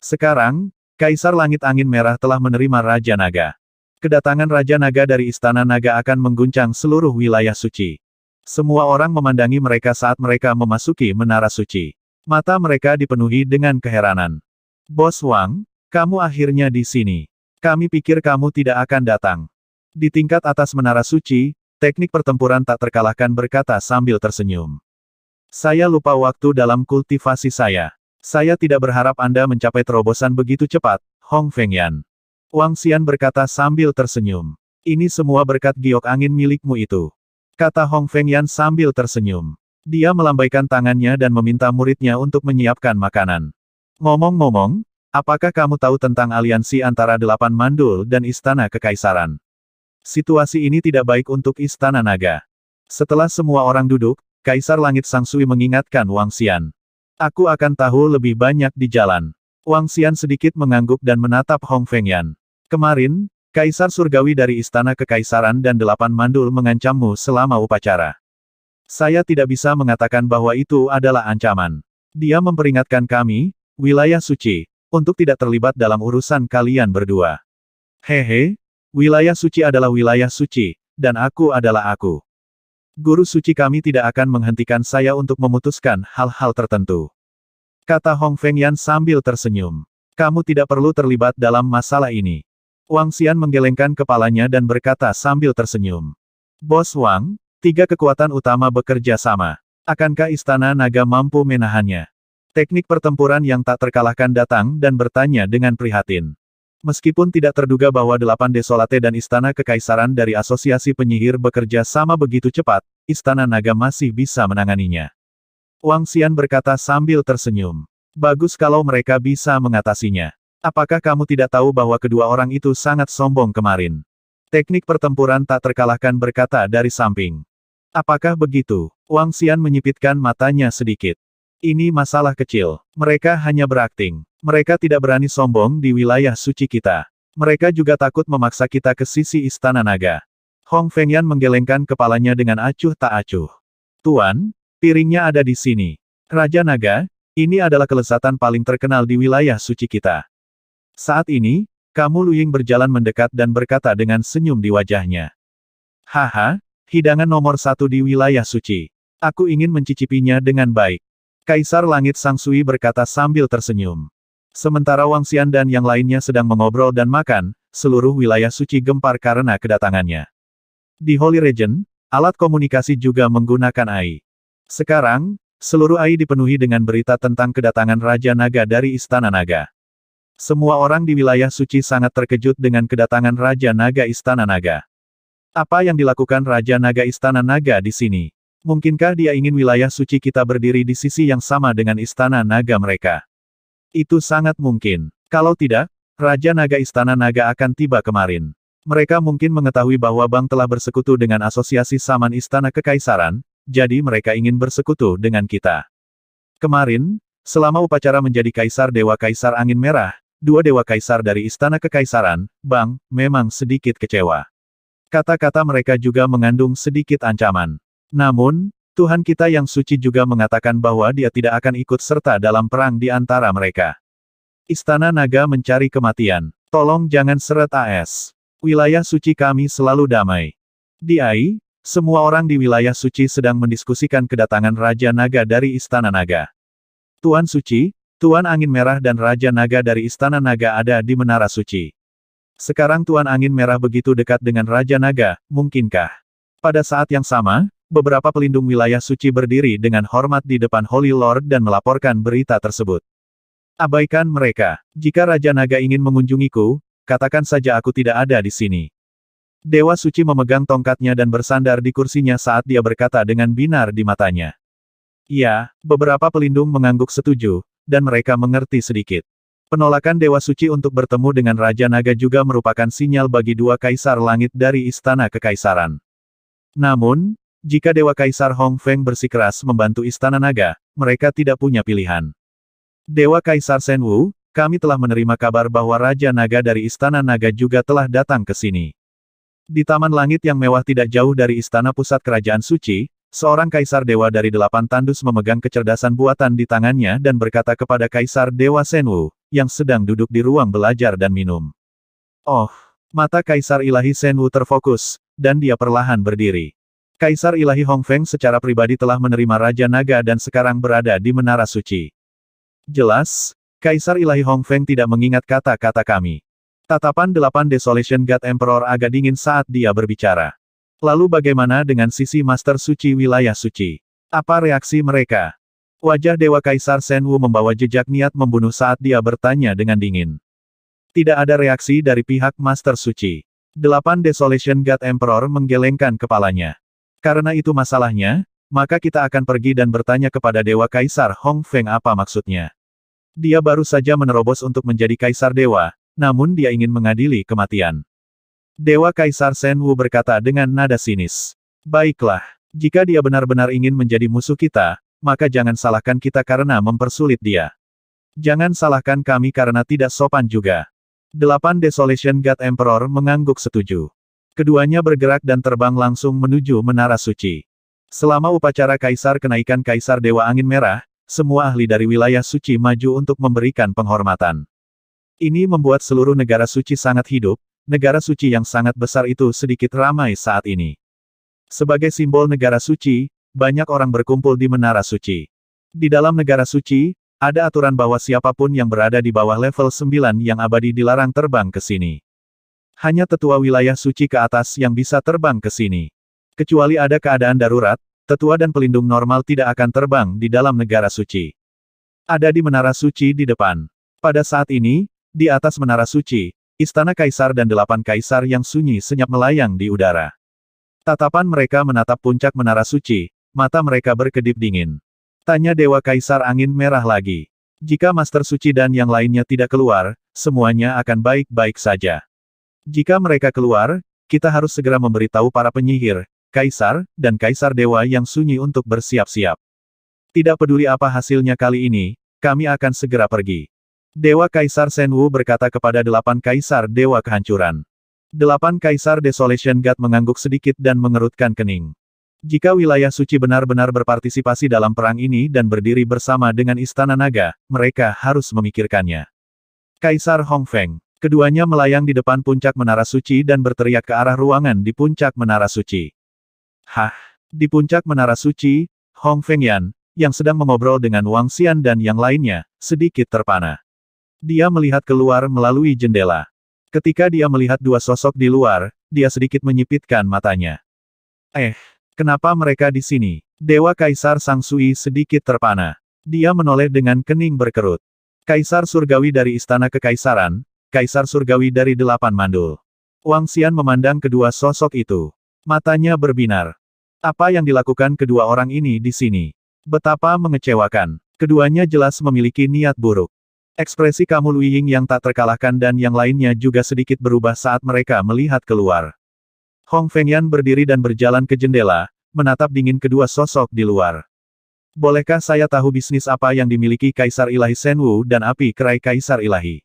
Sekarang, Kaisar Langit Angin Merah telah menerima Raja Naga. Kedatangan Raja Naga dari Istana Naga akan mengguncang seluruh wilayah suci. Semua orang memandangi mereka saat mereka memasuki Menara Suci. Mata mereka dipenuhi dengan keheranan. Bos Wang, kamu akhirnya di sini. Kami pikir kamu tidak akan datang. Di tingkat atas menara suci, teknik pertempuran tak terkalahkan berkata sambil tersenyum. Saya lupa waktu dalam kultivasi saya. Saya tidak berharap Anda mencapai terobosan begitu cepat, Hong Fengyan. Wang Xian berkata sambil tersenyum. Ini semua berkat giok angin milikmu itu. Kata Hong Fengyan sambil tersenyum. Dia melambaikan tangannya dan meminta muridnya untuk menyiapkan makanan. Ngomong-ngomong, apakah kamu tahu tentang aliansi antara delapan mandul dan istana kekaisaran? Situasi ini tidak baik untuk istana naga. Setelah semua orang duduk, Kaisar Langit Sang Sui mengingatkan Wang Xian. Aku akan tahu lebih banyak di jalan. Wang Xian sedikit mengangguk dan menatap Hong Fengyan. Kemarin, Kaisar Surgawi dari Istana Kekaisaran dan delapan mandul mengancammu selama upacara. Saya tidak bisa mengatakan bahwa itu adalah ancaman. Dia memperingatkan kami, wilayah suci, untuk tidak terlibat dalam urusan kalian berdua. Hehe, wilayah suci adalah wilayah suci, dan aku adalah aku. Guru suci kami tidak akan menghentikan saya untuk memutuskan hal-hal tertentu. Kata Hong Fengyan sambil tersenyum. Kamu tidak perlu terlibat dalam masalah ini. Wang Xian menggelengkan kepalanya dan berkata sambil tersenyum. Bos Wang, Tiga kekuatan utama bekerja sama. Akankah Istana Naga mampu menahannya? Teknik pertempuran yang tak terkalahkan datang dan bertanya dengan prihatin. Meskipun tidak terduga bahwa delapan desolate dan Istana Kekaisaran dari Asosiasi Penyihir bekerja sama begitu cepat, Istana Naga masih bisa menanganinya. Wang Xian berkata sambil tersenyum. Bagus kalau mereka bisa mengatasinya. Apakah kamu tidak tahu bahwa kedua orang itu sangat sombong kemarin? Teknik pertempuran tak terkalahkan berkata dari samping. Apakah begitu? Wang Xian menyipitkan matanya sedikit. Ini masalah kecil. Mereka hanya berakting. Mereka tidak berani sombong di wilayah suci kita. Mereka juga takut memaksa kita ke sisi istana naga. Hong Fengyan menggelengkan kepalanya dengan acuh tak acuh. Tuan, piringnya ada di sini. Raja Naga, ini adalah kelezatan paling terkenal di wilayah suci kita. Saat ini, kamu Luying berjalan mendekat dan berkata dengan senyum di wajahnya. Haha, Hidangan nomor satu di wilayah suci. Aku ingin mencicipinya dengan baik. Kaisar Langit Sang Sui berkata sambil tersenyum. Sementara Wang Xian dan yang lainnya sedang mengobrol dan makan, seluruh wilayah suci gempar karena kedatangannya. Di Holy Region, alat komunikasi juga menggunakan AI. Sekarang, seluruh AI dipenuhi dengan berita tentang kedatangan Raja Naga dari Istana Naga. Semua orang di wilayah suci sangat terkejut dengan kedatangan Raja Naga Istana Naga. Apa yang dilakukan Raja Naga Istana Naga di sini? Mungkinkah dia ingin wilayah suci kita berdiri di sisi yang sama dengan Istana Naga mereka? Itu sangat mungkin. Kalau tidak, Raja Naga Istana Naga akan tiba kemarin. Mereka mungkin mengetahui bahwa Bang telah bersekutu dengan Asosiasi Saman Istana Kekaisaran, jadi mereka ingin bersekutu dengan kita. Kemarin, selama upacara menjadi Kaisar Dewa Kaisar Angin Merah, dua Dewa Kaisar dari Istana Kekaisaran, Bang, memang sedikit kecewa. Kata-kata mereka juga mengandung sedikit ancaman. Namun, Tuhan kita yang suci juga mengatakan bahwa dia tidak akan ikut serta dalam perang di antara mereka. Istana Naga mencari kematian. Tolong jangan seret AS. Wilayah suci kami selalu damai. Di Ai, semua orang di wilayah suci sedang mendiskusikan kedatangan Raja Naga dari Istana Naga. Tuan Suci, Tuan Angin Merah dan Raja Naga dari Istana Naga ada di Menara Suci. Sekarang Tuan Angin Merah begitu dekat dengan Raja Naga, mungkinkah? Pada saat yang sama, beberapa pelindung wilayah suci berdiri dengan hormat di depan Holy Lord dan melaporkan berita tersebut. Abaikan mereka. Jika Raja Naga ingin mengunjungiku, katakan saja aku tidak ada di sini. Dewa Suci memegang tongkatnya dan bersandar di kursinya saat dia berkata dengan binar di matanya. Ya, beberapa pelindung mengangguk setuju, dan mereka mengerti sedikit. Penolakan Dewa Suci untuk bertemu dengan Raja Naga juga merupakan sinyal bagi dua kaisar langit dari Istana Kekaisaran. Namun, jika Dewa Kaisar Hong Feng bersikeras membantu Istana Naga, mereka tidak punya pilihan. Dewa Kaisar Shen Wu, kami telah menerima kabar bahwa Raja Naga dari Istana Naga juga telah datang ke sini. Di Taman Langit yang mewah tidak jauh dari Istana Pusat Kerajaan Suci, seorang Kaisar Dewa dari delapan tandus memegang kecerdasan buatan di tangannya dan berkata kepada Kaisar Dewa Senwu, yang sedang duduk di ruang belajar dan minum. Oh, mata Kaisar Ilahi Senwu terfokus, dan dia perlahan berdiri. Kaisar Ilahi Hong Feng secara pribadi telah menerima Raja Naga dan sekarang berada di Menara Suci. Jelas, Kaisar Ilahi Hong Feng tidak mengingat kata-kata kami. Tatapan delapan Desolation God Emperor agak dingin saat dia berbicara. Lalu bagaimana dengan sisi Master Suci wilayah suci? Apa reaksi mereka? Wajah Dewa Kaisar Shen Wu membawa jejak niat membunuh saat dia bertanya dengan dingin. Tidak ada reaksi dari pihak Master Suci. Delapan Desolation God Emperor menggelengkan kepalanya. Karena itu masalahnya, maka kita akan pergi dan bertanya kepada Dewa Kaisar Hong Feng apa maksudnya. Dia baru saja menerobos untuk menjadi kaisar dewa, namun dia ingin mengadili kematian. Dewa Kaisar Shen Wu berkata dengan nada sinis. Baiklah, jika dia benar-benar ingin menjadi musuh kita, maka jangan salahkan kita karena mempersulit dia. Jangan salahkan kami karena tidak sopan juga. Delapan Desolation God Emperor mengangguk setuju. Keduanya bergerak dan terbang langsung menuju Menara Suci. Selama upacara Kaisar kenaikan Kaisar Dewa Angin Merah, semua ahli dari wilayah suci maju untuk memberikan penghormatan. Ini membuat seluruh negara suci sangat hidup, negara suci yang sangat besar itu sedikit ramai saat ini. Sebagai simbol negara suci, banyak orang berkumpul di menara suci. Di dalam negara suci, ada aturan bahwa siapa pun yang berada di bawah level 9 yang abadi dilarang terbang ke sini. Hanya tetua wilayah suci ke atas yang bisa terbang ke sini. Kecuali ada keadaan darurat, tetua dan pelindung normal tidak akan terbang di dalam negara suci. Ada di menara suci di depan. Pada saat ini, di atas menara suci, istana kaisar dan delapan kaisar yang sunyi senyap melayang di udara. Tatapan mereka menatap puncak menara suci, mata mereka berkedip dingin. Tanya Dewa Kaisar Angin Merah lagi. Jika Master Suci dan yang lainnya tidak keluar, semuanya akan baik-baik saja. Jika mereka keluar, kita harus segera memberitahu para penyihir, kaisar, dan kaisar dewa yang sunyi untuk bersiap-siap. Tidak peduli apa hasilnya kali ini, kami akan segera pergi. Dewa Kaisar Senwu berkata kepada delapan kaisar dewa kehancuran. Delapan kaisar Desolation God mengangguk sedikit dan mengerutkan kening. Jika wilayah suci benar-benar berpartisipasi dalam perang ini dan berdiri bersama dengan Istana Naga, mereka harus memikirkannya. Kaisar Hong Feng. Keduanya melayang di depan puncak menara suci dan berteriak ke arah ruangan di puncak menara suci. Hah! Di puncak menara suci, Hong Fengyan, yang sedang mengobrol dengan Wang Xian dan yang lainnya, sedikit terpana. Dia melihat keluar melalui jendela. Ketika dia melihat dua sosok di luar, dia sedikit menyipitkan matanya. Eh, kenapa mereka di sini? Dewa Kaisar Sang Sui sedikit terpana. Dia menoleh dengan kening berkerut. Kaisar Surgawi dari Istana Kekaisaran, Kaisar Surgawi dari Delapan Mandul. Wang Xian memandang kedua sosok itu. Matanya berbinar. Apa yang dilakukan kedua orang ini di sini? Betapa mengecewakan. Keduanya jelas memiliki niat buruk. Ekspresi kamu Lu Ying yang tak terkalahkan dan yang lainnya juga sedikit berubah saat mereka melihat keluar. Hong Fengyan berdiri dan berjalan ke jendela, menatap dingin kedua sosok di luar. Bolehkah saya tahu bisnis apa yang dimiliki Kaisar Ilahi Senwu dan api kerai Kaisar Ilahi?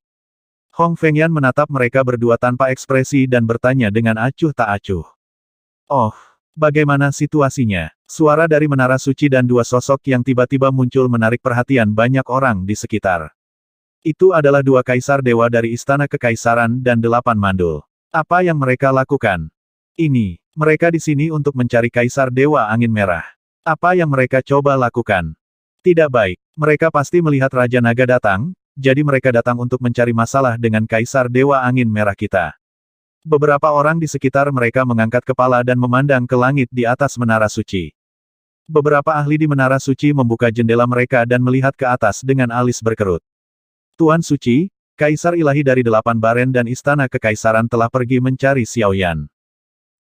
Hong Fengyan menatap mereka berdua tanpa ekspresi dan bertanya dengan acuh tak acuh. Oh, Bagaimana situasinya? Suara dari menara suci dan dua sosok yang tiba-tiba muncul menarik perhatian banyak orang di sekitar. Itu adalah dua kaisar dewa dari Istana Kekaisaran dan delapan mandul. Apa yang mereka lakukan? Ini, mereka di sini untuk mencari kaisar dewa angin merah. Apa yang mereka coba lakukan? Tidak baik. Mereka pasti melihat Raja Naga datang, jadi mereka datang untuk mencari masalah dengan kaisar dewa angin merah kita. Beberapa orang di sekitar mereka mengangkat kepala dan memandang ke langit di atas menara suci. Beberapa ahli di menara suci membuka jendela mereka dan melihat ke atas dengan alis berkerut. Tuan Suci, Kaisar Ilahi dari delapan baren dan Istana Kekaisaran telah pergi mencari Xiao Yan.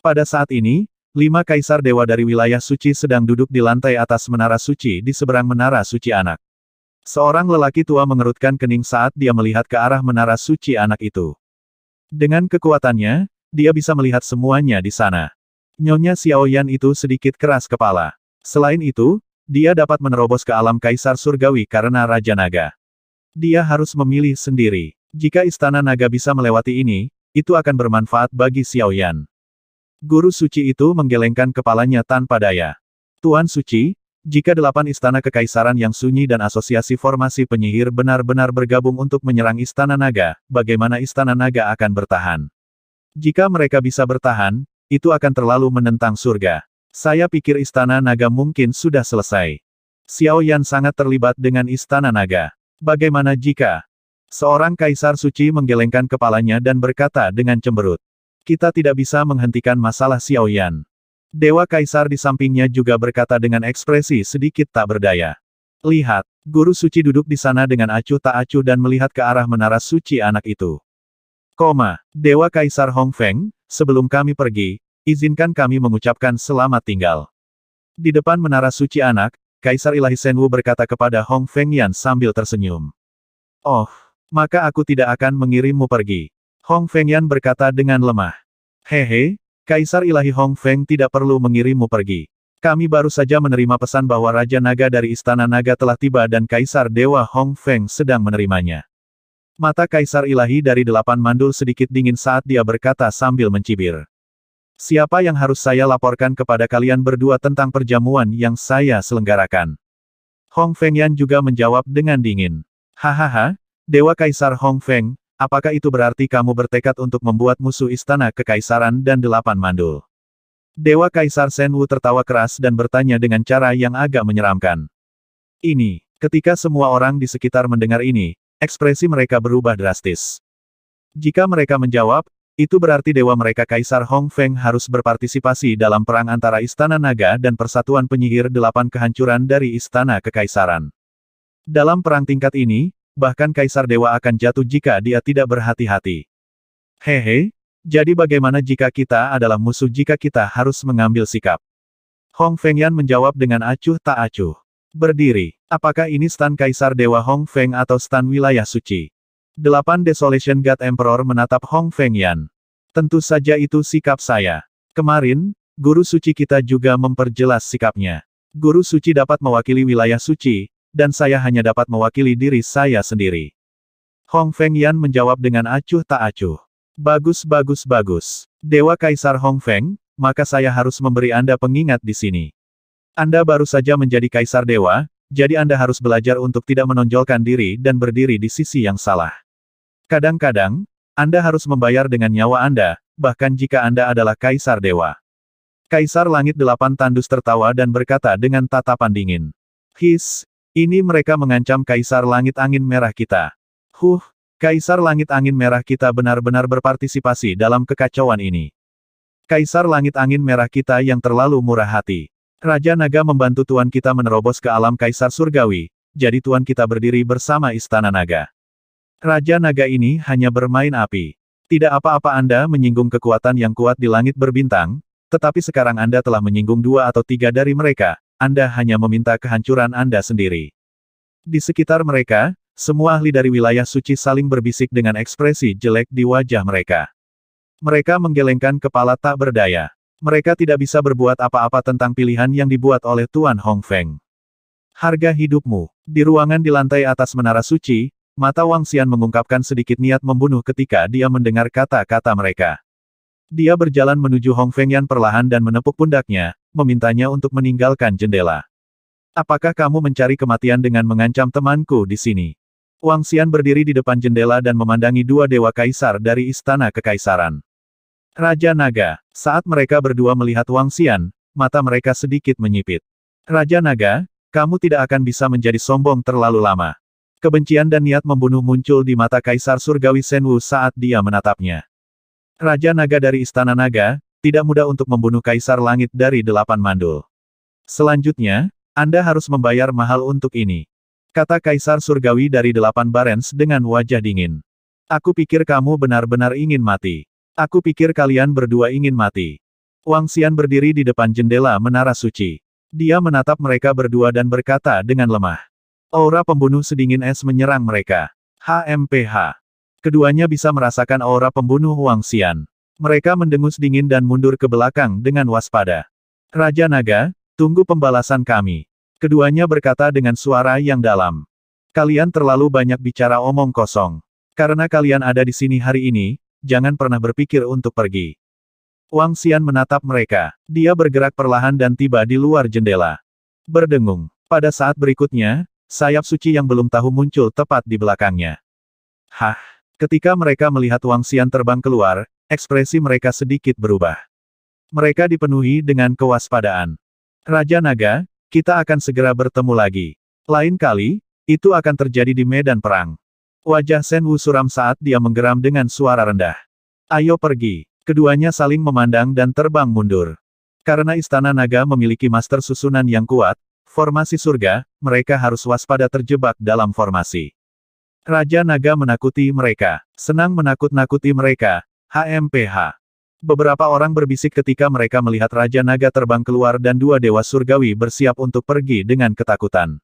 Pada saat ini, lima kaisar dewa dari wilayah suci sedang duduk di lantai atas menara suci di seberang menara suci anak. Seorang lelaki tua mengerutkan kening saat dia melihat ke arah menara suci anak itu. Dengan kekuatannya, dia bisa melihat semuanya di sana. Nyonya Xiaoyan itu sedikit keras kepala. Selain itu, dia dapat menerobos ke alam kaisar surgawi karena Raja Naga. Dia harus memilih sendiri. Jika Istana Naga bisa melewati ini, itu akan bermanfaat bagi Xiaoyan. Guru suci itu menggelengkan kepalanya tanpa daya. Tuan Suci, jika delapan istana kekaisaran yang sunyi dan asosiasi formasi penyihir benar-benar bergabung untuk menyerang Istana Naga, bagaimana Istana Naga akan bertahan? Jika mereka bisa bertahan, itu akan terlalu menentang surga. Saya pikir Istana Naga mungkin sudah selesai. Xiao Yan sangat terlibat dengan Istana Naga. Bagaimana jika seorang kaisar suci menggelengkan kepalanya dan berkata dengan cemberut, kita tidak bisa menghentikan masalah Xiao Yan. Dewa Kaisar di sampingnya juga berkata dengan ekspresi sedikit tak berdaya. Lihat, guru suci duduk di sana dengan acuh tak acuh dan melihat ke arah menara suci anak itu. Koma, Dewa Kaisar Hong Feng, sebelum kami pergi, izinkan kami mengucapkan selamat tinggal. Di depan menara suci anak, Kaisar Ilahi Senwu berkata kepada Hong Feng Yan sambil tersenyum. Oh, maka aku tidak akan mengirimmu pergi. Hong Feng Yan berkata dengan lemah. Hehe, Kaisar Ilahi Hong Feng tidak perlu mengirimmu pergi. Kami baru saja menerima pesan bahwa Raja Naga dari Istana Naga telah tiba dan Kaisar Dewa Hong Feng sedang menerimanya. Mata Kaisar Ilahi dari delapan mandul sedikit dingin saat dia berkata sambil mencibir. Siapa yang harus saya laporkan kepada kalian berdua tentang perjamuan yang saya selenggarakan? Hong Feng Yan juga menjawab dengan dingin. Hahaha, Dewa Kaisar Hong Feng, Apakah itu berarti kamu bertekad untuk membuat musuh istana kekaisaran dan delapan mandul? Dewa Kaisar Senwu tertawa keras dan bertanya dengan cara yang agak menyeramkan. Ini, ketika semua orang di sekitar mendengar ini, ekspresi mereka berubah drastis. Jika mereka menjawab, itu berarti dewa mereka Kaisar Hong Feng harus berpartisipasi dalam perang antara Istana Naga dan Persatuan Penyihir Delapan Kehancuran dari Istana Kekaisaran. Dalam perang tingkat ini, bahkan Kaisar Dewa akan jatuh jika dia tidak berhati-hati. Hehe, jadi bagaimana jika kita adalah musuh jika kita harus mengambil sikap? Hong Fengyan menjawab dengan acuh tak acuh. Berdiri, apakah ini stan Kaisar Dewa Hong Feng atau stan wilayah suci? Delapan Desolation God Emperor menatap Hong Fengyan. Tentu saja itu sikap saya. Kemarin, guru suci kita juga memperjelas sikapnya. Guru suci dapat mewakili wilayah suci, dan saya hanya dapat mewakili diri saya sendiri. Hong Feng Yan menjawab dengan acuh tak acuh. Bagus bagus bagus. Dewa Kaisar Hong Feng, maka saya harus memberi Anda pengingat di sini. Anda baru saja menjadi Kaisar Dewa, jadi Anda harus belajar untuk tidak menonjolkan diri dan berdiri di sisi yang salah. Kadang-kadang, Anda harus membayar dengan nyawa Anda, bahkan jika Anda adalah Kaisar Dewa. Kaisar Langit Delapan Tandus tertawa dan berkata dengan tatapan dingin. His, ini mereka mengancam Kaisar Langit Angin Merah kita. Huh, Kaisar Langit Angin Merah kita benar-benar berpartisipasi dalam kekacauan ini. Kaisar Langit Angin Merah kita yang terlalu murah hati. Raja Naga membantu Tuan kita menerobos ke alam Kaisar Surgawi, jadi Tuan kita berdiri bersama Istana Naga. Raja Naga ini hanya bermain api. Tidak apa-apa Anda menyinggung kekuatan yang kuat di langit berbintang, tetapi sekarang Anda telah menyinggung dua atau tiga dari mereka, anda hanya meminta kehancuran Anda sendiri. Di sekitar mereka, semua ahli dari wilayah suci saling berbisik dengan ekspresi jelek di wajah mereka. Mereka menggelengkan kepala tak berdaya. Mereka tidak bisa berbuat apa-apa tentang pilihan yang dibuat oleh Tuan Hong Feng. Harga hidupmu. Di ruangan di lantai atas menara suci, mata Wang Xian mengungkapkan sedikit niat membunuh ketika dia mendengar kata-kata mereka. Dia berjalan menuju Hong Feng Yan perlahan dan menepuk pundaknya, memintanya untuk meninggalkan jendela. Apakah kamu mencari kematian dengan mengancam temanku di sini? Wang Xian berdiri di depan jendela dan memandangi dua dewa kaisar dari istana kekaisaran. Raja Naga, saat mereka berdua melihat Wang Xian, mata mereka sedikit menyipit. Raja Naga, kamu tidak akan bisa menjadi sombong terlalu lama. Kebencian dan niat membunuh muncul di mata Kaisar Surgawi Senwu saat dia menatapnya. Raja Naga dari Istana Naga, tidak mudah untuk membunuh Kaisar Langit dari delapan mandul. Selanjutnya, Anda harus membayar mahal untuk ini. Kata Kaisar Surgawi dari delapan Barens dengan wajah dingin. Aku pikir kamu benar-benar ingin mati. Aku pikir kalian berdua ingin mati. Wang Xian berdiri di depan jendela menara suci. Dia menatap mereka berdua dan berkata dengan lemah. Aura pembunuh sedingin es menyerang mereka. HMPH. Keduanya bisa merasakan aura pembunuh Wang Xian. Mereka mendengus dingin dan mundur ke belakang dengan waspada. Raja Naga, tunggu pembalasan kami. Keduanya berkata dengan suara yang dalam. Kalian terlalu banyak bicara omong kosong. Karena kalian ada di sini hari ini, jangan pernah berpikir untuk pergi. Wang Xian menatap mereka. Dia bergerak perlahan dan tiba di luar jendela. Berdengung. Pada saat berikutnya, sayap suci yang belum tahu muncul tepat di belakangnya. Hah! Ketika mereka melihat Wang Xian terbang keluar, ekspresi mereka sedikit berubah. Mereka dipenuhi dengan kewaspadaan. Raja Naga, kita akan segera bertemu lagi. Lain kali, itu akan terjadi di medan perang. Wajah Sen Wu suram saat dia menggeram dengan suara rendah. Ayo pergi. Keduanya saling memandang dan terbang mundur. Karena Istana Naga memiliki master susunan yang kuat, formasi surga, mereka harus waspada terjebak dalam formasi. Raja Naga menakuti mereka. Senang menakut-nakuti mereka. HMPH. Beberapa orang berbisik ketika mereka melihat Raja Naga terbang keluar dan dua dewa surgawi bersiap untuk pergi dengan ketakutan.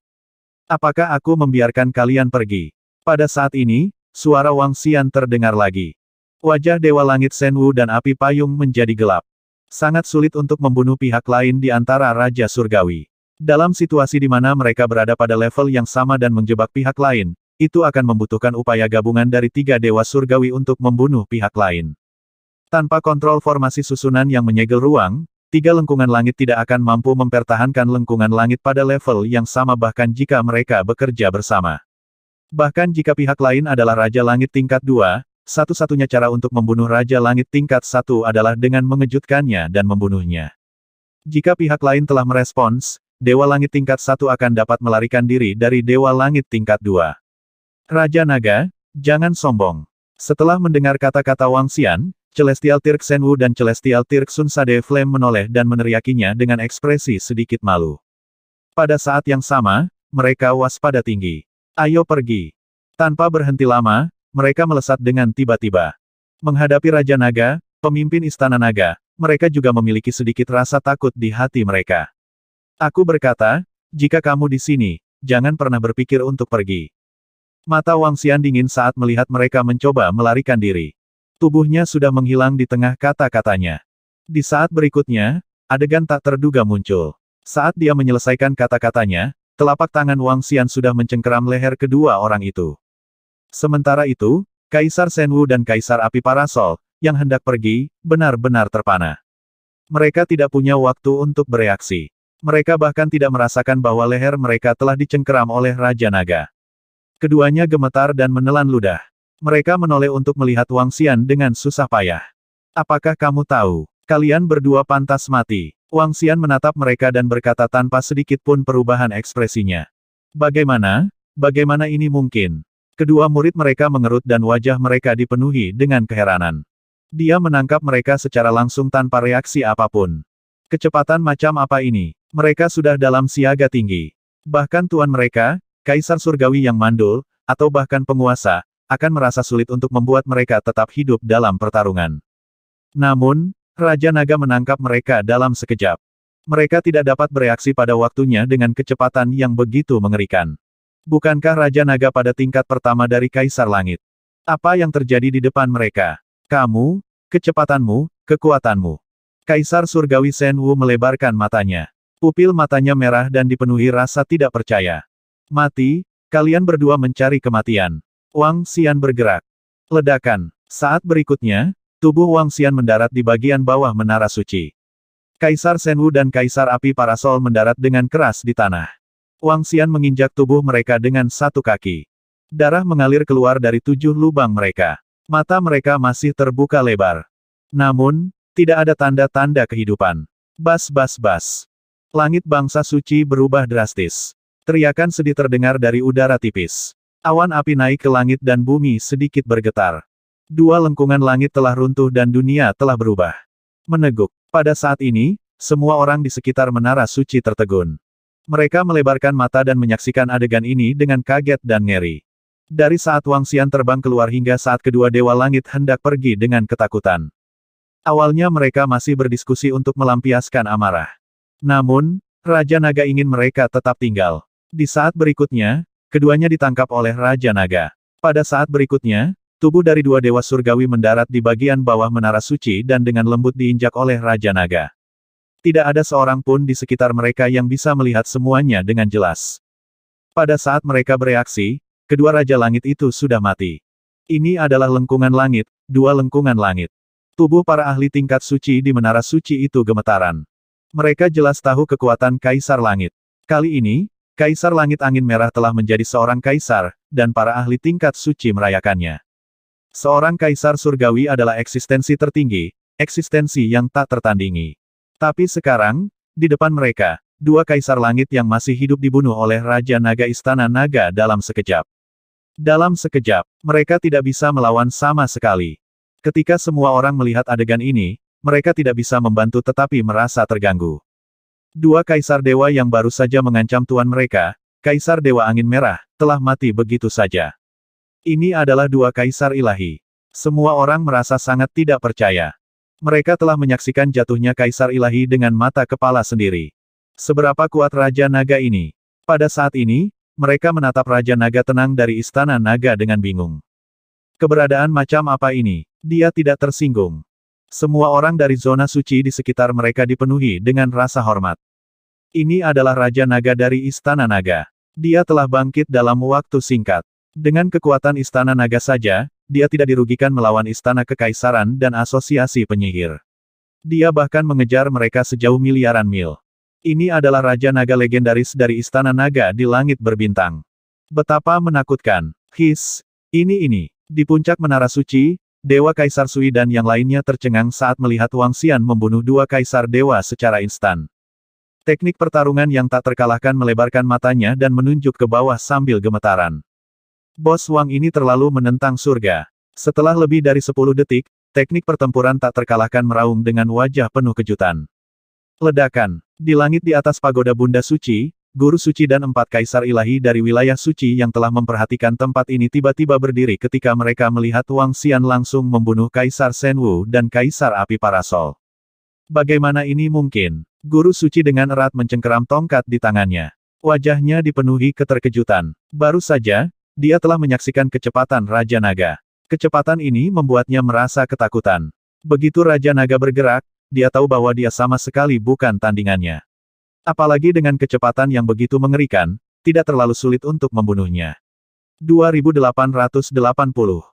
Apakah aku membiarkan kalian pergi? Pada saat ini, suara Wang Xian terdengar lagi. Wajah Dewa Langit Senwu dan api payung menjadi gelap. Sangat sulit untuk membunuh pihak lain di antara Raja Surgawi. Dalam situasi di mana mereka berada pada level yang sama dan menjebak pihak lain, itu akan membutuhkan upaya gabungan dari tiga dewa surgawi untuk membunuh pihak lain. Tanpa kontrol formasi susunan yang menyegel ruang, tiga lengkungan langit tidak akan mampu mempertahankan lengkungan langit pada level yang sama bahkan jika mereka bekerja bersama. Bahkan jika pihak lain adalah Raja Langit tingkat dua, satu-satunya cara untuk membunuh Raja Langit tingkat satu adalah dengan mengejutkannya dan membunuhnya. Jika pihak lain telah merespons, Dewa Langit tingkat satu akan dapat melarikan diri dari Dewa Langit tingkat dua. Raja Naga, jangan sombong. Setelah mendengar kata-kata Wang Xian, Celestial Tirk Senwu dan Celestial Tirk Sun Sade Flame menoleh dan meneriakinya dengan ekspresi sedikit malu. Pada saat yang sama, mereka waspada tinggi. Ayo pergi. Tanpa berhenti lama, mereka melesat dengan tiba-tiba. Menghadapi Raja Naga, pemimpin Istana Naga, mereka juga memiliki sedikit rasa takut di hati mereka. Aku berkata, jika kamu di sini, jangan pernah berpikir untuk pergi. Mata Wang Xian dingin saat melihat mereka mencoba melarikan diri. Tubuhnya sudah menghilang di tengah kata-katanya. Di saat berikutnya, adegan tak terduga muncul. Saat dia menyelesaikan kata-katanya, telapak tangan Wang Xian sudah mencengkeram leher kedua orang itu. Sementara itu, Kaisar Senwu dan Kaisar Api Parasol, yang hendak pergi, benar-benar terpana. Mereka tidak punya waktu untuk bereaksi. Mereka bahkan tidak merasakan bahwa leher mereka telah dicengkeram oleh Raja Naga. Keduanya gemetar dan menelan ludah. Mereka menoleh untuk melihat Wang Xian dengan susah payah. Apakah kamu tahu? Kalian berdua pantas mati. Wang Xian menatap mereka dan berkata tanpa sedikit pun perubahan ekspresinya. Bagaimana? Bagaimana ini mungkin? Kedua murid mereka mengerut dan wajah mereka dipenuhi dengan keheranan. Dia menangkap mereka secara langsung tanpa reaksi apa pun. Kecepatan macam apa ini? Mereka sudah dalam siaga tinggi. Bahkan tuan mereka, Kaisar Surgawi yang mandul, atau bahkan penguasa, akan merasa sulit untuk membuat mereka tetap hidup dalam pertarungan. Namun, Raja Naga menangkap mereka dalam sekejap. Mereka tidak dapat bereaksi pada waktunya dengan kecepatan yang begitu mengerikan. Bukankah Raja Naga pada tingkat pertama dari Kaisar Langit? Apa yang terjadi di depan mereka? Kamu, kecepatanmu, kekuatanmu. Kaisar Surgawi Sen Wu melebarkan matanya. Pupil matanya merah dan dipenuhi rasa tidak percaya. Mati, kalian berdua mencari kematian. Wang Xian bergerak. Ledakan. Saat berikutnya, tubuh Wang Xian mendarat di bagian bawah menara suci. Kaisar Senwu dan Kaisar Api Parasol mendarat dengan keras di tanah. Wang Xian menginjak tubuh mereka dengan satu kaki. Darah mengalir keluar dari tujuh lubang mereka. Mata mereka masih terbuka lebar. Namun, tidak ada tanda-tanda kehidupan. Bas bas bas. Langit bangsa suci berubah drastis. Teriakan sedih terdengar dari udara tipis. Awan api naik ke langit dan bumi sedikit bergetar. Dua lengkungan langit telah runtuh dan dunia telah berubah. Meneguk. Pada saat ini, semua orang di sekitar menara suci tertegun. Mereka melebarkan mata dan menyaksikan adegan ini dengan kaget dan ngeri. Dari saat Wang Xian terbang keluar hingga saat kedua Dewa Langit hendak pergi dengan ketakutan. Awalnya mereka masih berdiskusi untuk melampiaskan amarah. Namun, Raja Naga ingin mereka tetap tinggal. Di saat berikutnya, keduanya ditangkap oleh Raja Naga. Pada saat berikutnya, tubuh dari dua dewa surgawi mendarat di bagian bawah menara suci dan dengan lembut diinjak oleh Raja Naga. Tidak ada seorang pun di sekitar mereka yang bisa melihat semuanya dengan jelas. Pada saat mereka bereaksi, kedua Raja Langit itu sudah mati. Ini adalah lengkungan langit, dua lengkungan langit. Tubuh para ahli tingkat suci di menara suci itu gemetaran. Mereka jelas tahu kekuatan Kaisar Langit. Kali ini, Kaisar Langit Angin Merah telah menjadi seorang kaisar, dan para ahli tingkat suci merayakannya. Seorang kaisar surgawi adalah eksistensi tertinggi, eksistensi yang tak tertandingi. Tapi sekarang, di depan mereka, dua kaisar langit yang masih hidup dibunuh oleh Raja Naga Istana Naga dalam sekejap. Dalam sekejap, mereka tidak bisa melawan sama sekali. Ketika semua orang melihat adegan ini, mereka tidak bisa membantu tetapi merasa terganggu. Dua kaisar dewa yang baru saja mengancam tuan mereka, Kaisar Dewa Angin Merah, telah mati begitu saja. Ini adalah dua kaisar ilahi. Semua orang merasa sangat tidak percaya. Mereka telah menyaksikan jatuhnya kaisar ilahi dengan mata kepala sendiri. Seberapa kuat Raja Naga ini? Pada saat ini, mereka menatap Raja Naga tenang dari Istana Naga dengan bingung. Keberadaan macam apa ini? Dia tidak tersinggung. Semua orang dari zona suci di sekitar mereka dipenuhi dengan rasa hormat. Ini adalah Raja Naga dari Istana Naga. Dia telah bangkit dalam waktu singkat. Dengan kekuatan Istana Naga saja, dia tidak dirugikan melawan Istana Kekaisaran dan Asosiasi Penyihir. Dia bahkan mengejar mereka sejauh miliaran mil. Ini adalah Raja Naga legendaris dari Istana Naga di langit berbintang. Betapa menakutkan. His, ini ini. Di puncak menara suci, Dewa Kaisar Sui dan yang lainnya tercengang saat melihat Wang Xian membunuh dua Kaisar Dewa secara instan. Teknik pertarungan yang tak terkalahkan melebarkan matanya dan menunjuk ke bawah sambil gemetaran. Bos Wang ini terlalu menentang surga. Setelah lebih dari 10 detik, teknik pertempuran tak terkalahkan meraung dengan wajah penuh kejutan. Ledakan. Di langit di atas pagoda Bunda Suci, Guru suci dan empat kaisar ilahi dari wilayah suci yang telah memperhatikan tempat ini tiba-tiba berdiri ketika mereka melihat Wang Xian langsung membunuh Kaisar Wu dan Kaisar Api Parasol. Bagaimana ini mungkin? Guru suci dengan erat mencengkeram tongkat di tangannya. Wajahnya dipenuhi keterkejutan. Baru saja, dia telah menyaksikan kecepatan Raja Naga. Kecepatan ini membuatnya merasa ketakutan. Begitu Raja Naga bergerak, dia tahu bahwa dia sama sekali bukan tandingannya. Apalagi dengan kecepatan yang begitu mengerikan, tidak terlalu sulit untuk membunuhnya. 2880